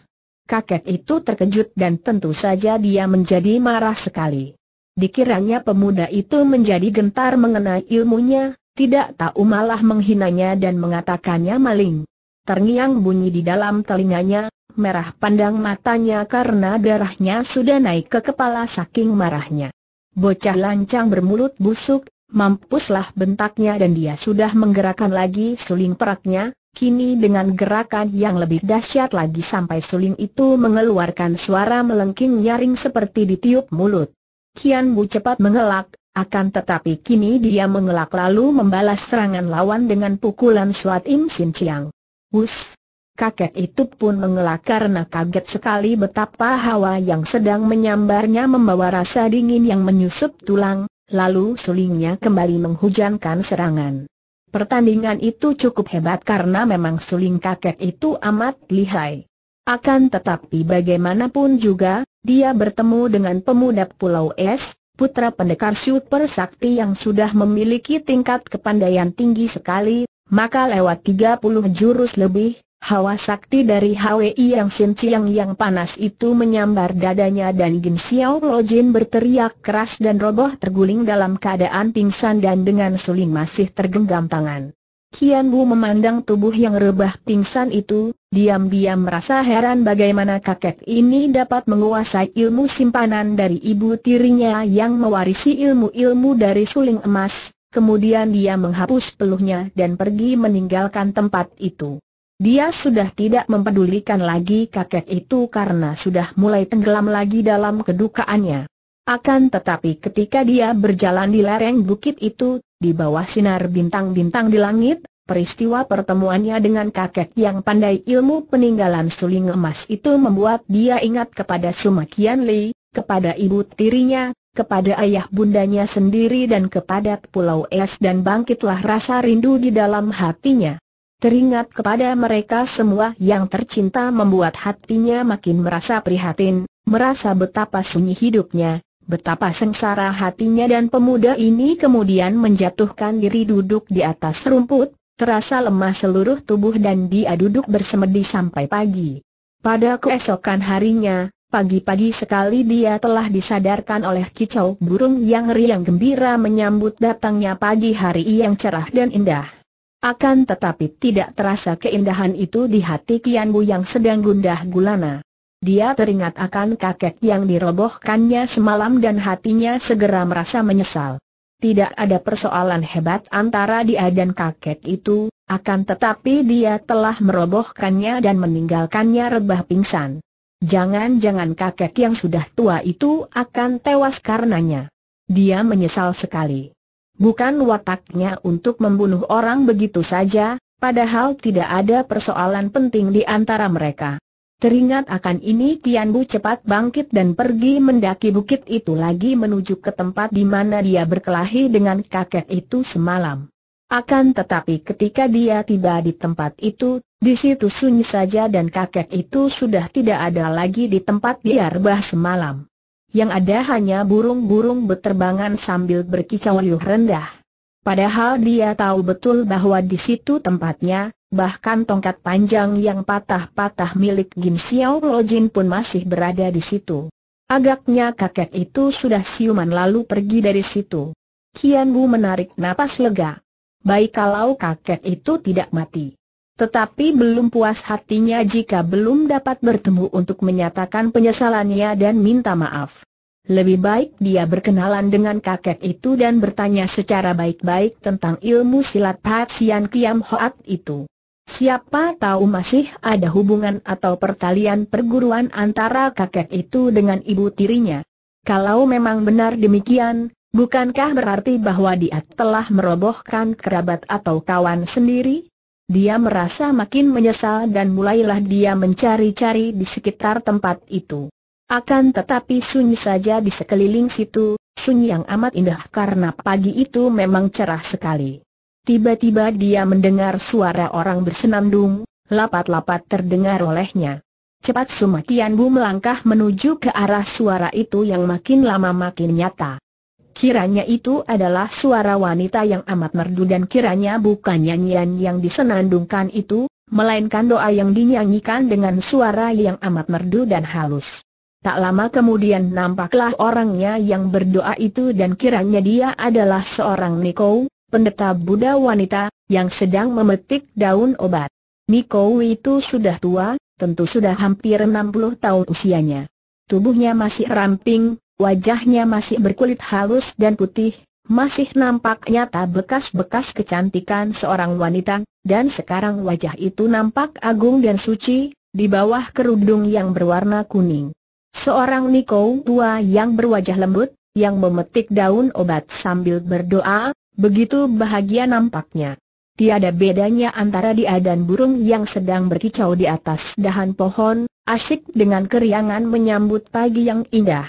Kakek itu terkejut dan tentu saja dia menjadi marah sekali. Dikiranya pemuda itu menjadi gentar mengenai ilmunya, tidak tahu malah menghinanya dan mengatakannya maling. Terngiang bunyi di dalam telinganya, merah pandang matanya karena darahnya sudah naik ke kepala saking marahnya. Bocah lancang bermulut busuk, mampuslah bentaknya dan dia sudah menggerakkan lagi suling peraknya, kini dengan gerakan yang lebih dahsyat lagi sampai suling itu mengeluarkan suara melengking nyaring seperti ditiup mulut. Kian Bu cepat mengelak, akan tetapi kini dia mengelak lalu membalas serangan lawan dengan pukulan Suat Im Sin Chiang. Wus! Kakek itu pun mengelak karena kaget sekali betapa hawa yang sedang menyambarnya membawa rasa dingin yang menyusup tulang, lalu sulingnya kembali menghujankan serangan. Pertandingan itu cukup hebat karena memang suling kakek itu amat lihai. Akan tetapi bagaimanapun juga, dia bertemu dengan pemuda Pulau Es, putra pendekar super sakti yang sudah memiliki tingkat kepandaian tinggi sekali, maka lewat 30 jurus lebih, hawa sakti dari HWI yang sinciang yang panas itu menyambar dadanya dan Gin Xiao Lojin berteriak keras dan roboh terguling dalam keadaan pingsan dan dengan suling masih tergenggam tangan. Kian Bu memandang tubuh yang rebah pingsan itu, diam-diam merasa heran bagaimana kakek ini dapat menguasai ilmu simpanan dari ibu tirinya yang mewarisi ilmu-ilmu dari suling emas, kemudian dia menghapus peluhnya dan pergi meninggalkan tempat itu. Dia sudah tidak mempedulikan lagi kakek itu karena sudah mulai tenggelam lagi dalam kedukaannya. Akan tetapi ketika dia berjalan di lereng bukit itu, di bawah sinar bintang-bintang di langit, peristiwa pertemuannya dengan kakek yang pandai ilmu peninggalan suling emas itu membuat dia ingat kepada Sumakian Li, kepada ibu tirinya, kepada ayah bundanya sendiri dan kepada Pulau Es dan bangkitlah rasa rindu di dalam hatinya. Teringat kepada mereka semua yang tercinta membuat hatinya makin merasa prihatin, merasa betapa sunyi hidupnya, betapa sengsara hatinya dan pemuda ini kemudian menjatuhkan diri duduk di atas rumput, terasa lemah seluruh tubuh dan dia duduk bersemedi sampai pagi. Pada keesokan harinya, pagi-pagi sekali dia telah disadarkan oleh kicau burung yang riang gembira menyambut datangnya pagi hari yang cerah dan indah. Akan tetapi tidak terasa keindahan itu di hati Kian Bu yang sedang gundah gulana. Dia teringat akan kakek yang dirobohkannya semalam dan hatinya segera merasa menyesal. Tidak ada persoalan hebat antara dia dan kakek itu, akan tetapi dia telah merobohkannya dan meninggalkannya rebah pingsan. Jangan-jangan kakek yang sudah tua itu akan tewas karenanya. Dia menyesal sekali. Bukan wataknya untuk membunuh orang begitu saja, padahal tidak ada persoalan penting di antara mereka. Teringat akan ini Tian Bu cepat bangkit dan pergi mendaki bukit itu lagi menuju ke tempat di mana dia berkelahi dengan kakek itu semalam. Akan tetapi ketika dia tiba di tempat itu, di situ sunyi saja dan kakek itu sudah tidak ada lagi di tempat dia rebah semalam. Yang ada hanya burung-burung beterbangan sambil berkicau riuh rendah. Padahal dia tahu betul bahwa di situ tempatnya, bahkan tongkat panjang yang patah-patah milik Gin Xiao Lojin pun masih berada di situ. Agaknya kakek itu sudah siuman lalu pergi dari situ. Kian Bu menarik napas lega. Baik kalau kakek itu tidak mati. Tetapi belum puas hatinya jika belum dapat bertemu untuk menyatakan penyesalannya dan minta maaf. Lebih baik dia berkenalan dengan kakek itu dan bertanya secara baik-baik tentang ilmu silat Pat Sian Kiam Hoat itu. Siapa tahu masih ada hubungan atau pertalian perguruan antara kakek itu dengan ibu tirinya. Kalau memang benar demikian, bukankah berarti bahwa dia telah merobohkan kerabat atau kawan sendiri? Dia merasa makin menyesal dan mulailah dia mencari-cari di sekitar tempat itu. Akan tetapi sunyi saja di sekeliling situ, sunyi yang amat indah karena pagi itu memang cerah sekali. Tiba-tiba dia mendengar suara orang bersenandung, lapat-lapat terdengar olehnya. Cepat Sumakian Bu melangkah menuju ke arah suara itu yang makin lama makin nyata. Kiranya itu adalah suara wanita yang amat merdu dan kiranya bukan nyanyian yang disenandungkan itu, melainkan doa yang dinyanyikan dengan suara yang amat merdu dan halus. Tak lama kemudian nampaklah orangnya yang berdoa itu dan kiranya dia adalah seorang Nikou, pendeta Buddha wanita, yang sedang memetik daun obat. Niko itu sudah tua, tentu sudah hampir 60 tahun usianya. Tubuhnya masih ramping, wajahnya masih berkulit halus dan putih, masih nampak nyata bekas-bekas kecantikan seorang wanita, dan sekarang wajah itu nampak agung dan suci, di bawah kerudung yang berwarna kuning. Seorang Niko tua yang berwajah lembut, yang memetik daun obat sambil berdoa, Begitu bahagia nampaknya. Tiada bedanya antara dia dan burung yang sedang berkicau di atas dahan pohon, asik dengan keriangan menyambut pagi yang indah.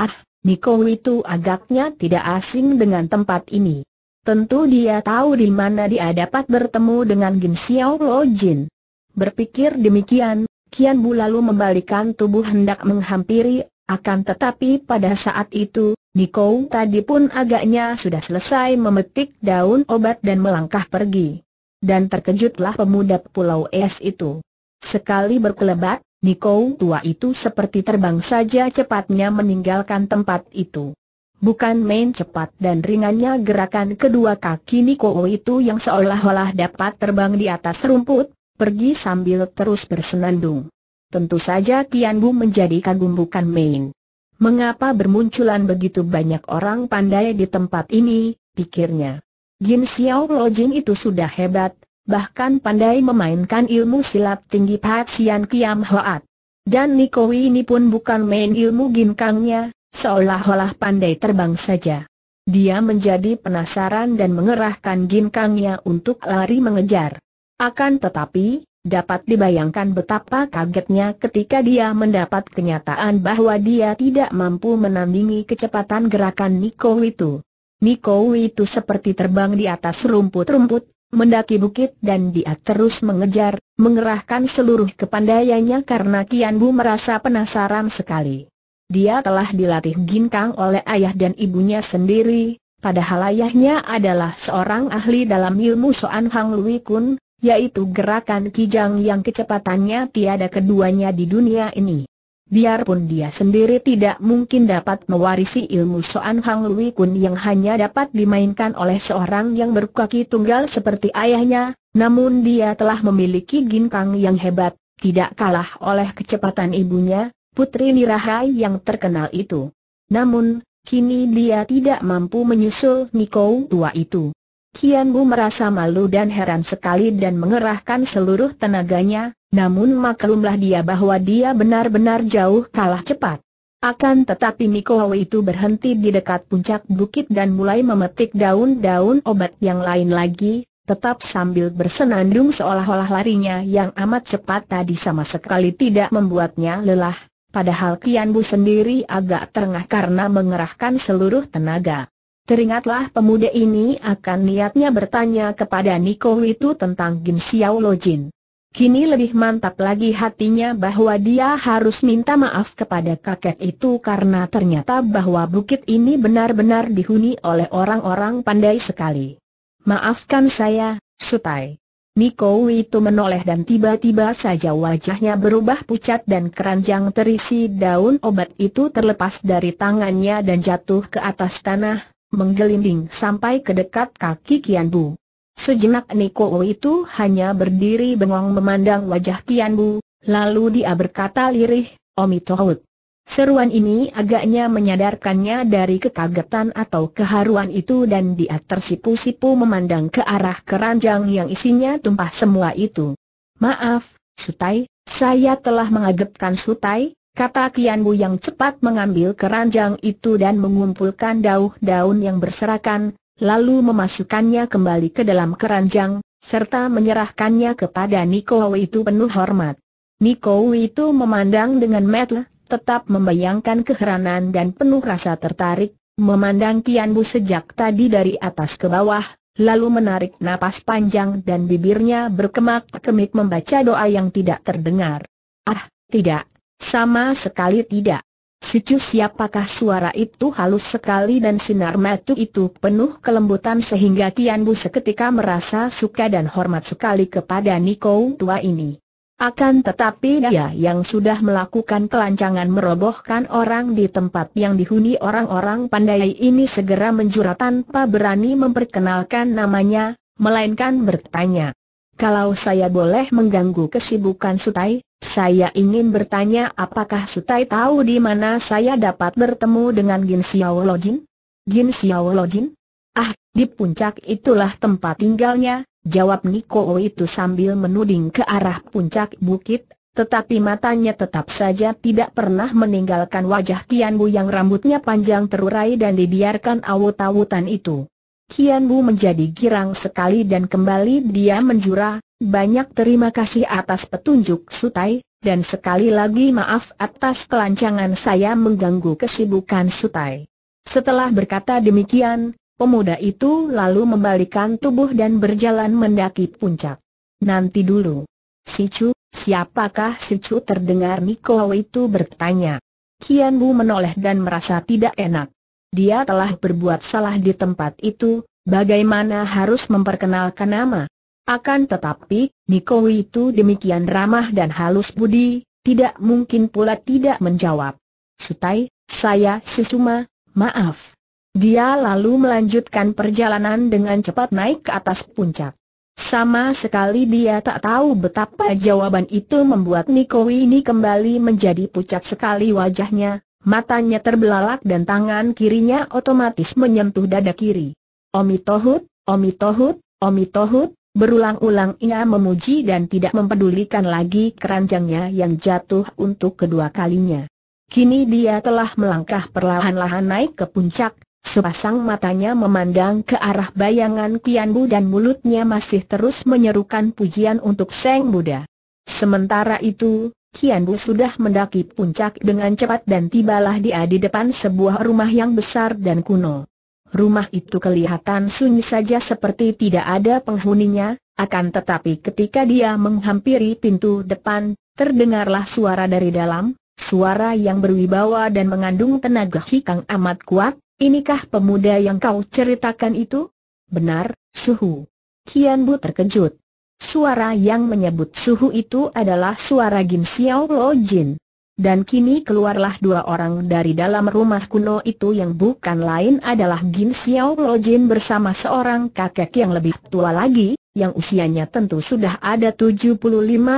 Ah, Niko itu agaknya tidak asing dengan tempat ini. Tentu dia tahu di mana dia dapat bertemu dengan Gin Xiao Lo Jin. Berpikir demikian, Kian Bu lalu membalikan tubuh hendak menghampiri, akan tetapi pada saat itu, Niko tadi pun agaknya sudah selesai memetik daun obat dan melangkah pergi. Dan terkejutlah pemuda Pulau Es itu. Sekali berkelebat, Niko tua itu seperti terbang saja cepatnya meninggalkan tempat itu. Bukan main cepat dan ringannya gerakan kedua kaki Niko itu yang seolah-olah dapat terbang di atas rumput, pergi sambil terus bersenandung. Tentu saja Kian Bu menjadi kagum bukan main. Mengapa bermunculan begitu banyak orang pandai di tempat ini, pikirnya. Gin Xiao Lojin itu sudah hebat, bahkan pandai memainkan ilmu silat tinggi Pat Sian Kiam Hoat. Dan Nikowi ini pun bukan main ilmu ginkangnya, seolah-olah pandai terbang saja. Dia menjadi penasaran dan mengerahkan ginkangnya untuk lari mengejar. Akan tetapi, dapat dibayangkan betapa kagetnya ketika dia mendapat kenyataan bahwa dia tidak mampu menandingi kecepatan gerakan Niko itu. Niko itu seperti terbang di atas rumput-rumput, mendaki bukit dan dia terus mengejar, mengerahkan seluruh kepandaiannya karena Kian Bu merasa penasaran sekali. Dia telah dilatih ginkang oleh ayah dan ibunya sendiri, padahal ayahnya adalah seorang ahli dalam ilmu Soan Hang Lui Kun, yaitu gerakan kijang yang kecepatannya tiada keduanya di dunia ini. Biarpun dia sendiri tidak mungkin dapat mewarisi ilmu Soan Hang Lui Kun yang hanya dapat dimainkan oleh seorang yang berkaki tunggal seperti ayahnya, namun dia telah memiliki ginkang yang hebat, tidak kalah oleh kecepatan ibunya, Putri Nirahai yang terkenal itu. Namun, kini dia tidak mampu menyusul Niko tua itu. Kian Bu merasa malu dan heran sekali dan mengerahkan seluruh tenaganya, namun maklumlah dia bahwa dia benar-benar jauh kalah cepat. Akan tetapi Niko itu berhenti di dekat puncak bukit dan mulai memetik daun-daun obat yang lain lagi, tetap sambil bersenandung seolah-olah larinya yang amat cepat tadi sama sekali tidak membuatnya lelah, padahal Kian Bu sendiri agak terengah karena mengerahkan seluruh tenaga. Teringatlah pemuda ini akan niatnya bertanya kepada Niko itu tentang Gin Xiao Lojin. Kini lebih mantap lagi hatinya bahwa dia harus minta maaf kepada kakek itu karena ternyata bahwa bukit ini benar-benar dihuni oleh orang-orang pandai sekali. Maafkan saya, Sutai. Niko itu menoleh dan tiba-tiba saja wajahnya berubah pucat dan keranjang terisi daun obat itu terlepas dari tangannya dan jatuh ke atas tanah, menggelinding sampai ke dekat kaki Kian Bu. Sejenak Niko itu hanya berdiri bengong memandang wajah Kian Bu, lalu dia berkata lirih, Omi Tohut. Seruan ini agaknya menyadarkannya dari kekagetan atau keharuan itu dan dia tersipu-sipu memandang ke arah keranjang yang isinya tumpah semua itu. Maaf, Sutai, saya telah mengagetkan Sutai, kata Kian Bu yang cepat mengambil keranjang itu dan mengumpulkan daun-daun yang berserakan, lalu memasukkannya kembali ke dalam keranjang, serta menyerahkannya kepada Niko itu penuh hormat. Niko itu memandang dengan mata, tetap membayangkan keheranan dan penuh rasa tertarik, memandang Kian Bu sejak tadi dari atas ke bawah, lalu menarik napas panjang dan bibirnya berkemak-kemik membaca doa yang tidak terdengar. Ah, tidak, sama sekali tidak. Sicu siapakah suara itu halus sekali dan sinar mata itu penuh kelembutan sehingga Tian Bu seketika merasa suka dan hormat sekali kepada Niko tua ini. Akan tetapi dia yang sudah melakukan kelancangan merobohkan orang di tempat yang dihuni orang-orang pandai ini segera menjurat tanpa berani memperkenalkan namanya, melainkan bertanya. Kalau saya boleh mengganggu kesibukan Sutai, saya ingin bertanya apakah Sutai tahu di mana saya dapat bertemu dengan Gin Xiao Lojin? Gin Xiao Lojin? Ah, di puncak itulah tempat tinggalnya, jawab Niko itu sambil menuding ke arah puncak bukit, tetapi matanya tetap saja tidak pernah meninggalkan wajah Tian Bu yang rambutnya panjang terurai dan dibiarkan awut-awutan itu. Kian Bu menjadi girang sekali dan kembali dia menjura, banyak terima kasih atas petunjuk Sutai, dan sekali lagi maaf atas kelancangan saya mengganggu kesibukan Sutai. Setelah berkata demikian, pemuda itu lalu membalikan tubuh dan berjalan mendaki puncak. Nanti dulu. Si Chu, siapakah si Chu terdengar Niko itu bertanya. Kian Bu menoleh dan merasa tidak enak. Dia telah berbuat salah di tempat itu, bagaimana harus memperkenalkan nama. Akan tetapi, Niko itu demikian ramah dan halus budi, tidak mungkin pula tidak menjawab. Sutai, saya Susuma, maaf. Dia lalu melanjutkan perjalanan dengan cepat naik ke atas puncak. Sama sekali dia tak tahu betapa jawaban itu membuat Niko ini kembali menjadi pucat sekali wajahnya, matanya terbelalak dan tangan kirinya otomatis menyentuh dada kiri. Omi Tohut, Omi Tohut, Omi Tohut, berulang-ulang ia memuji dan tidak mempedulikan lagi keranjangnya yang jatuh untuk kedua kalinya. Kini dia telah melangkah perlahan-lahan naik ke puncak, Sepasang matanya memandang ke arah bayangan Kian Bu dan mulutnya masih terus menyerukan pujian untuk Seng Buddha. Sementara itu, Kian Bu sudah mendaki puncak dengan cepat dan tibalah dia di depan sebuah rumah yang besar dan kuno. Rumah itu kelihatan sunyi saja seperti tidak ada penghuninya, akan tetapi ketika dia menghampiri pintu depan, terdengarlah suara dari dalam, suara yang berwibawa dan mengandung tenaga hikang amat kuat, Inikah pemuda yang kau ceritakan itu? Benar, suhu. Kian Bu terkejut. Suara yang menyebut suhu itu adalah suara Gin Xiao Lo Jin. Dan kini keluarlah dua orang dari dalam rumah kuno itu yang bukan lain adalah Gin Xiao Lo Jin bersama seorang kakek yang lebih tua lagi, yang usianya tentu sudah ada 75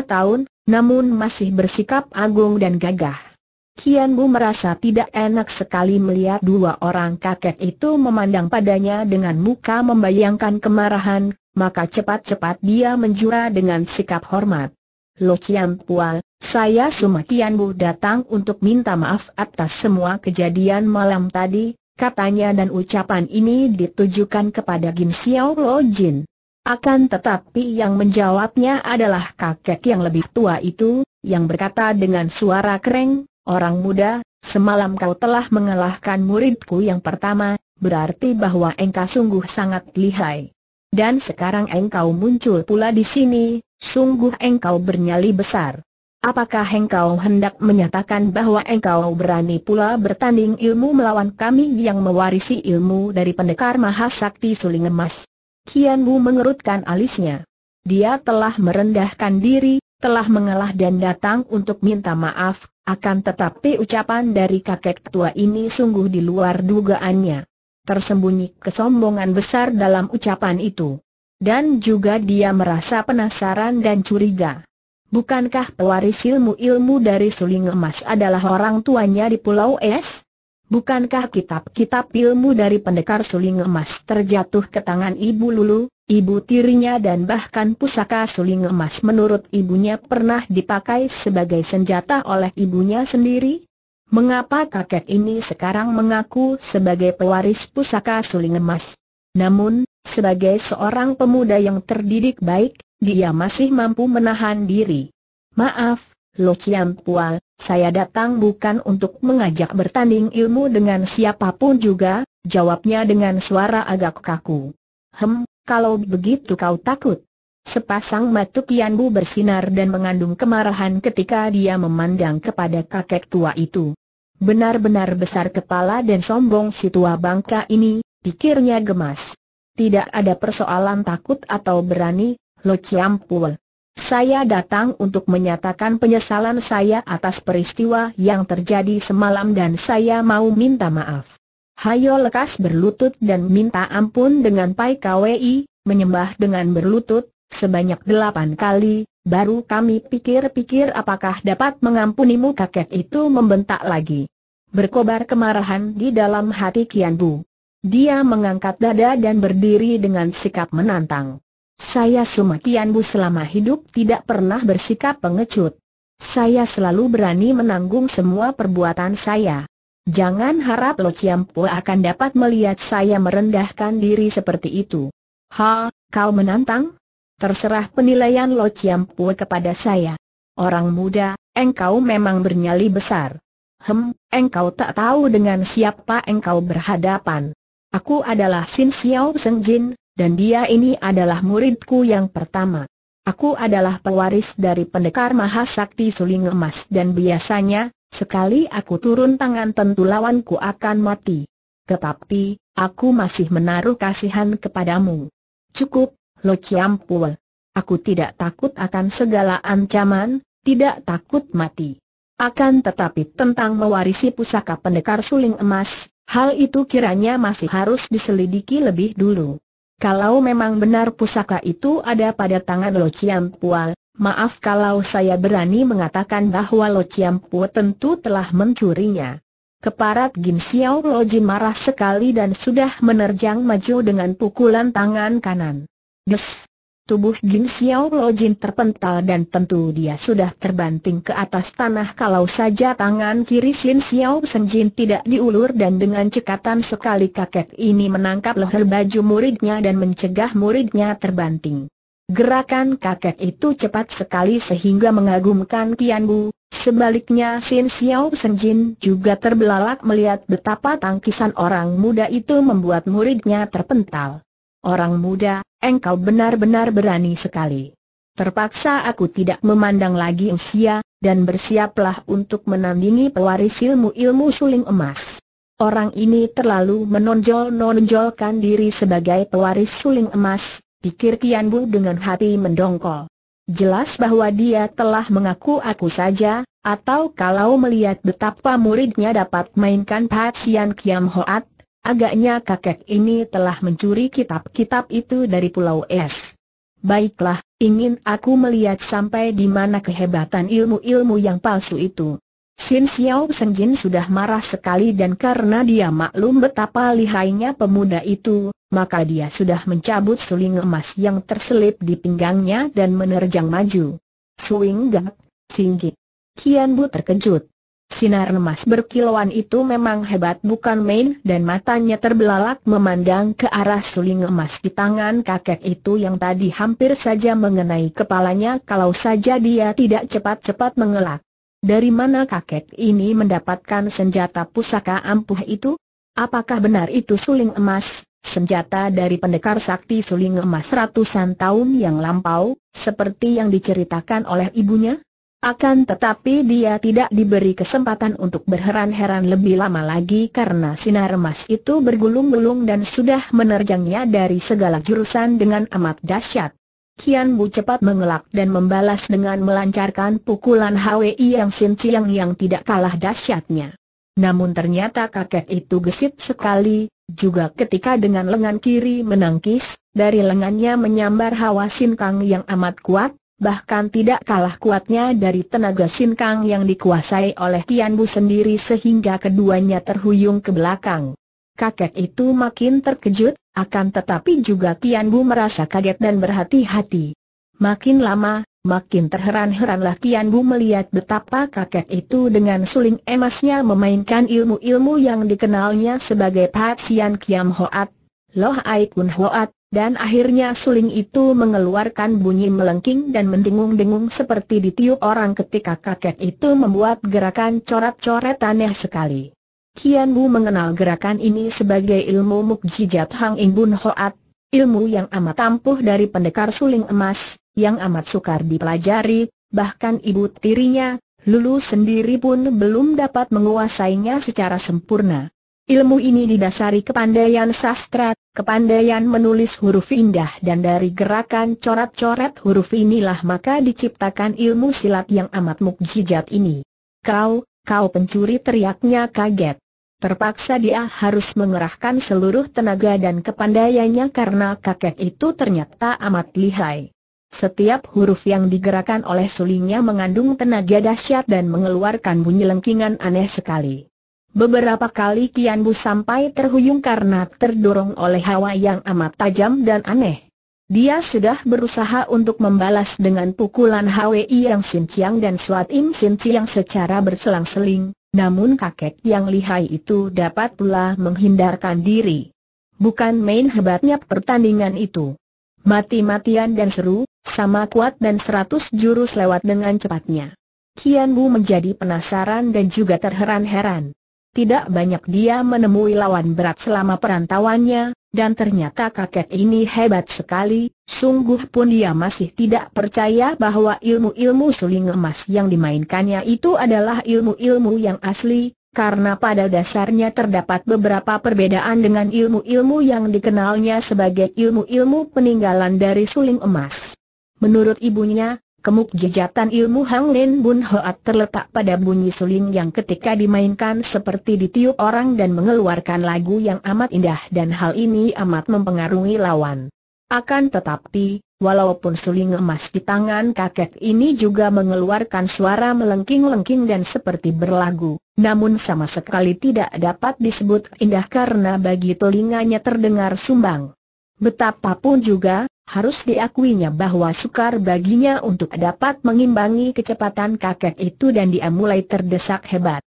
tahun, namun masih bersikap agung dan gagah. Kian Bu merasa tidak enak sekali melihat dua orang kakek itu memandang padanya dengan muka membayangkan kemarahan, maka cepat-cepat dia menjura dengan sikap hormat. Lo Chiam Pual, saya Suma Kian Bu datang untuk minta maaf atas semua kejadian malam tadi, katanya dan ucapan ini ditujukan kepada Gin Xiao Lo Jin. Akan tetapi yang menjawabnya adalah kakek yang lebih tua itu, yang berkata dengan suara kering, Orang muda, semalam kau telah mengalahkan muridku yang pertama, berarti bahwa engkau sungguh sangat lihai. Dan sekarang engkau muncul pula di sini, sungguh engkau bernyali besar. Apakah engkau hendak menyatakan bahwa engkau berani pula bertanding ilmu melawan kami yang mewarisi ilmu dari pendekar Mahasakti Suling Emas? Kian Bu mengerutkan alisnya. Dia telah merendahkan diri, telah mengalah dan datang untuk minta maaf, akan tetapi ucapan dari kakek tua ini sungguh di luar dugaannya. Tersembunyi kesombongan besar dalam ucapan itu. Dan juga dia merasa penasaran dan curiga. Bukankah pewaris ilmu-ilmu dari suling emas adalah orang tuanya di Pulau Es? Bukankah kitab-kitab ilmu dari pendekar suling emas terjatuh ke tangan Ibu Lulu? Ibu tirinya dan bahkan pusaka suling emas menurut ibunya pernah dipakai sebagai senjata oleh ibunya sendiri? Mengapa kakek ini sekarang mengaku sebagai pewaris pusaka suling emas? Namun, sebagai seorang pemuda yang terdidik baik, dia masih mampu menahan diri. Maaf, Lo Chiam Pual, saya datang bukan untuk mengajak bertanding ilmu dengan siapa pun juga, jawabnya dengan suara agak kaku. Hem, kalau begitu kau takut. Sepasang mata Kian Bu bersinar dan mengandung kemarahan ketika dia memandang kepada kakek tua itu. Benar-benar besar kepala dan sombong si tua bangka ini, pikirnya gemas. Tidak ada persoalan takut atau berani, Lo Ciampul. Saya datang untuk menyatakan penyesalan saya atas peristiwa yang terjadi semalam dan saya mau minta maaf. Hayo lekas berlutut dan minta ampun dengan Pai KWI, menyembah dengan berlutut, sebanyak delapan kali, baru kami pikir-pikir apakah dapat mengampunimu kakek itu membentak lagi. Berkobar kemarahan di dalam hati Kian Bu. Dia mengangkat dada dan berdiri dengan sikap menantang. Saya Suma Kian Bu selama hidup tidak pernah bersikap pengecut. Saya selalu berani menanggung semua perbuatan saya. Jangan harap Lo Ciampu akan dapat melihat saya merendahkan diri seperti itu. Ha, kau menantang? Terserah penilaian Lo Ciampu kepada saya. Orang muda, engkau memang bernyali besar. Hem, engkau tak tahu dengan siapa engkau berhadapan. Aku adalah Sin Xiao Seng Jin, dan dia ini adalah muridku yang pertama. Aku adalah pewaris dari pendekar Mahasakti Suling Emas dan biasanya, Sekali aku turun tangan tentu lawanku akan mati. Tetapi, aku masih menaruh kasihan kepadamu. Cukup, Lo Chiampul. Aku tidak takut akan segala ancaman, tidak takut mati. Akan tetapi tentang mewarisi pusaka pendekar suling emas, Hal itu kiranya masih harus diselidiki lebih dulu. Kalau memang benar pusaka itu ada pada tangan Lo Chiam Pua, maaf kalau saya berani mengatakan bahwa Lo Chiam Pua tentu telah mencurinya. Keparat Gin Xiao Lojin marah sekali dan sudah menerjang maju dengan pukulan tangan kanan. Des! Tubuh Gin Xiao Lojin terpental dan tentu dia sudah terbanting ke atas tanah kalau saja tangan kiri Sin Xiao Senjin tidak diulur dan dengan cekatan sekali kakek ini menangkap leher baju muridnya dan mencegah muridnya terbanting. Gerakan kakek itu cepat sekali sehingga mengagumkan Tian Bu, sebaliknya Sin Xiao Senjin juga terbelalak melihat betapa tangkisan orang muda itu membuat muridnya terpental. Orang muda, engkau benar-benar berani sekali. Terpaksa aku tidak memandang lagi usia, dan bersiaplah untuk menandingi pewaris ilmu-ilmu suling emas. Orang ini terlalu menonjol-nonjolkan diri sebagai pewaris suling emas, pikir Kian Bu dengan hati mendongkol. Jelas bahwa dia telah mengaku aku saja, atau kalau melihat betapa muridnya dapat mainkan Pat Sian Kiam Hoat, agaknya kakek ini telah mencuri kitab-kitab itu dari Pulau Es. Baiklah, ingin aku melihat sampai di mana kehebatan ilmu-ilmu yang palsu itu. Sin Xiao Senjin sudah marah sekali dan karena dia maklum betapa lihainya pemuda itu, maka dia sudah mencabut suling emas yang terselip di pinggangnya dan menerjang maju. Swing gak, singgit. Kian Bu terkejut. Sinar emas berkilauan itu memang hebat bukan main dan matanya terbelalak memandang ke arah suling emas di tangan kakek itu yang tadi hampir saja mengenai kepalanya kalau saja dia tidak cepat-cepat mengelak. Dari mana kakek ini mendapatkan senjata pusaka ampuh itu? Apakah benar itu suling emas, senjata dari pendekar sakti suling emas ratusan tahun yang lampau, seperti yang diceritakan oleh ibunya? Akan tetapi dia tidak diberi kesempatan untuk berheran-heran lebih lama lagi karena sinar emas itu bergulung-gulung dan sudah menerjangnya dari segala jurusan dengan amat dahsyat. Kian Bu cepat mengelak dan membalas dengan melancarkan pukulan HWI yang sinciang yang tidak kalah dahsyatnya. Namun ternyata kakek itu gesit sekali, juga ketika dengan lengan kiri menangkis, dari lengannya menyambar hawa sinkang yang amat kuat, bahkan tidak kalah kuatnya dari tenaga sinkang yang dikuasai oleh Kian Bu sendiri sehingga keduanya terhuyung ke belakang. Kakek itu makin terkejut, akan tetapi juga Tian Bu merasa kaget dan berhati-hati. Makin lama, makin terheran-heranlah Tian Bu melihat betapa kakek itu dengan suling emasnya memainkan ilmu-ilmu yang dikenalnya sebagai Pat Sian Kiam Hoat, Loh Ai Kun Hoat, dan akhirnya suling itu mengeluarkan bunyi melengking dan mendengung-dengung seperti ditiup orang ketika kakek itu membuat gerakan coret-coret aneh sekali. Kian Bu mengenal gerakan ini sebagai ilmu mukjizat Hang In Bun Hoat, ilmu yang amat ampuh dari pendekar suling emas, yang amat sukar dipelajari, bahkan ibu tirinya, Lulu sendiri pun belum dapat menguasainya secara sempurna. Ilmu ini didasari kepandaian sastra, kepandaian menulis huruf indah dan dari gerakan coret-coret huruf inilah maka diciptakan ilmu silat yang amat mukjizat ini. Kau, kau pencuri teriaknya kaget. Terpaksa dia harus mengerahkan seluruh tenaga dan kepandaiannya karena kakek itu ternyata amat lihai. Setiap huruf yang digerakkan oleh sulingnya mengandung tenaga dahsyat dan mengeluarkan bunyi lengkingan aneh sekali. Beberapa kali Kian Bu sampai terhuyung karena terdorong oleh hawa yang amat tajam dan aneh. Dia sudah berusaha untuk membalas dengan pukulan HWI yang Sinciang dan Suat Im Sinciang secara berselang-seling, namun kakek yang lihai itu dapat pula menghindarkan diri. Bukan main hebatnya pertandingan itu. Mati-matian dan seru, sama kuat dan seratus jurus lewat dengan cepatnya. Kian Bu menjadi penasaran dan juga terheran-heran. Tidak banyak dia menemui lawan berat selama perantauannya, dan ternyata kakek ini hebat sekali, sungguh pun dia masih tidak percaya bahwa ilmu-ilmu suling emas yang dimainkannya itu adalah ilmu-ilmu yang asli, karena pada dasarnya terdapat beberapa perbedaan dengan ilmu-ilmu yang dikenalnya sebagai ilmu-ilmu peninggalan dari suling emas. Menurut ibunya, Kemuk jejatan ilmu Hang Lin Bun Hoat terletak pada bunyi suling yang ketika dimainkan seperti ditiup orang dan mengeluarkan lagu yang amat indah dan hal ini amat mempengaruhi lawan. Akan tetapi, walaupun suling emas di tangan kakek ini juga mengeluarkan suara melengking-lengking dan seperti berlagu, namun sama sekali tidak dapat disebut indah karena bagi telinganya terdengar sumbang. Betapapun juga, harus diakuinya bahwa sukar baginya untuk dapat mengimbangi kecepatan kakek itu dan dia mulai terdesak hebat.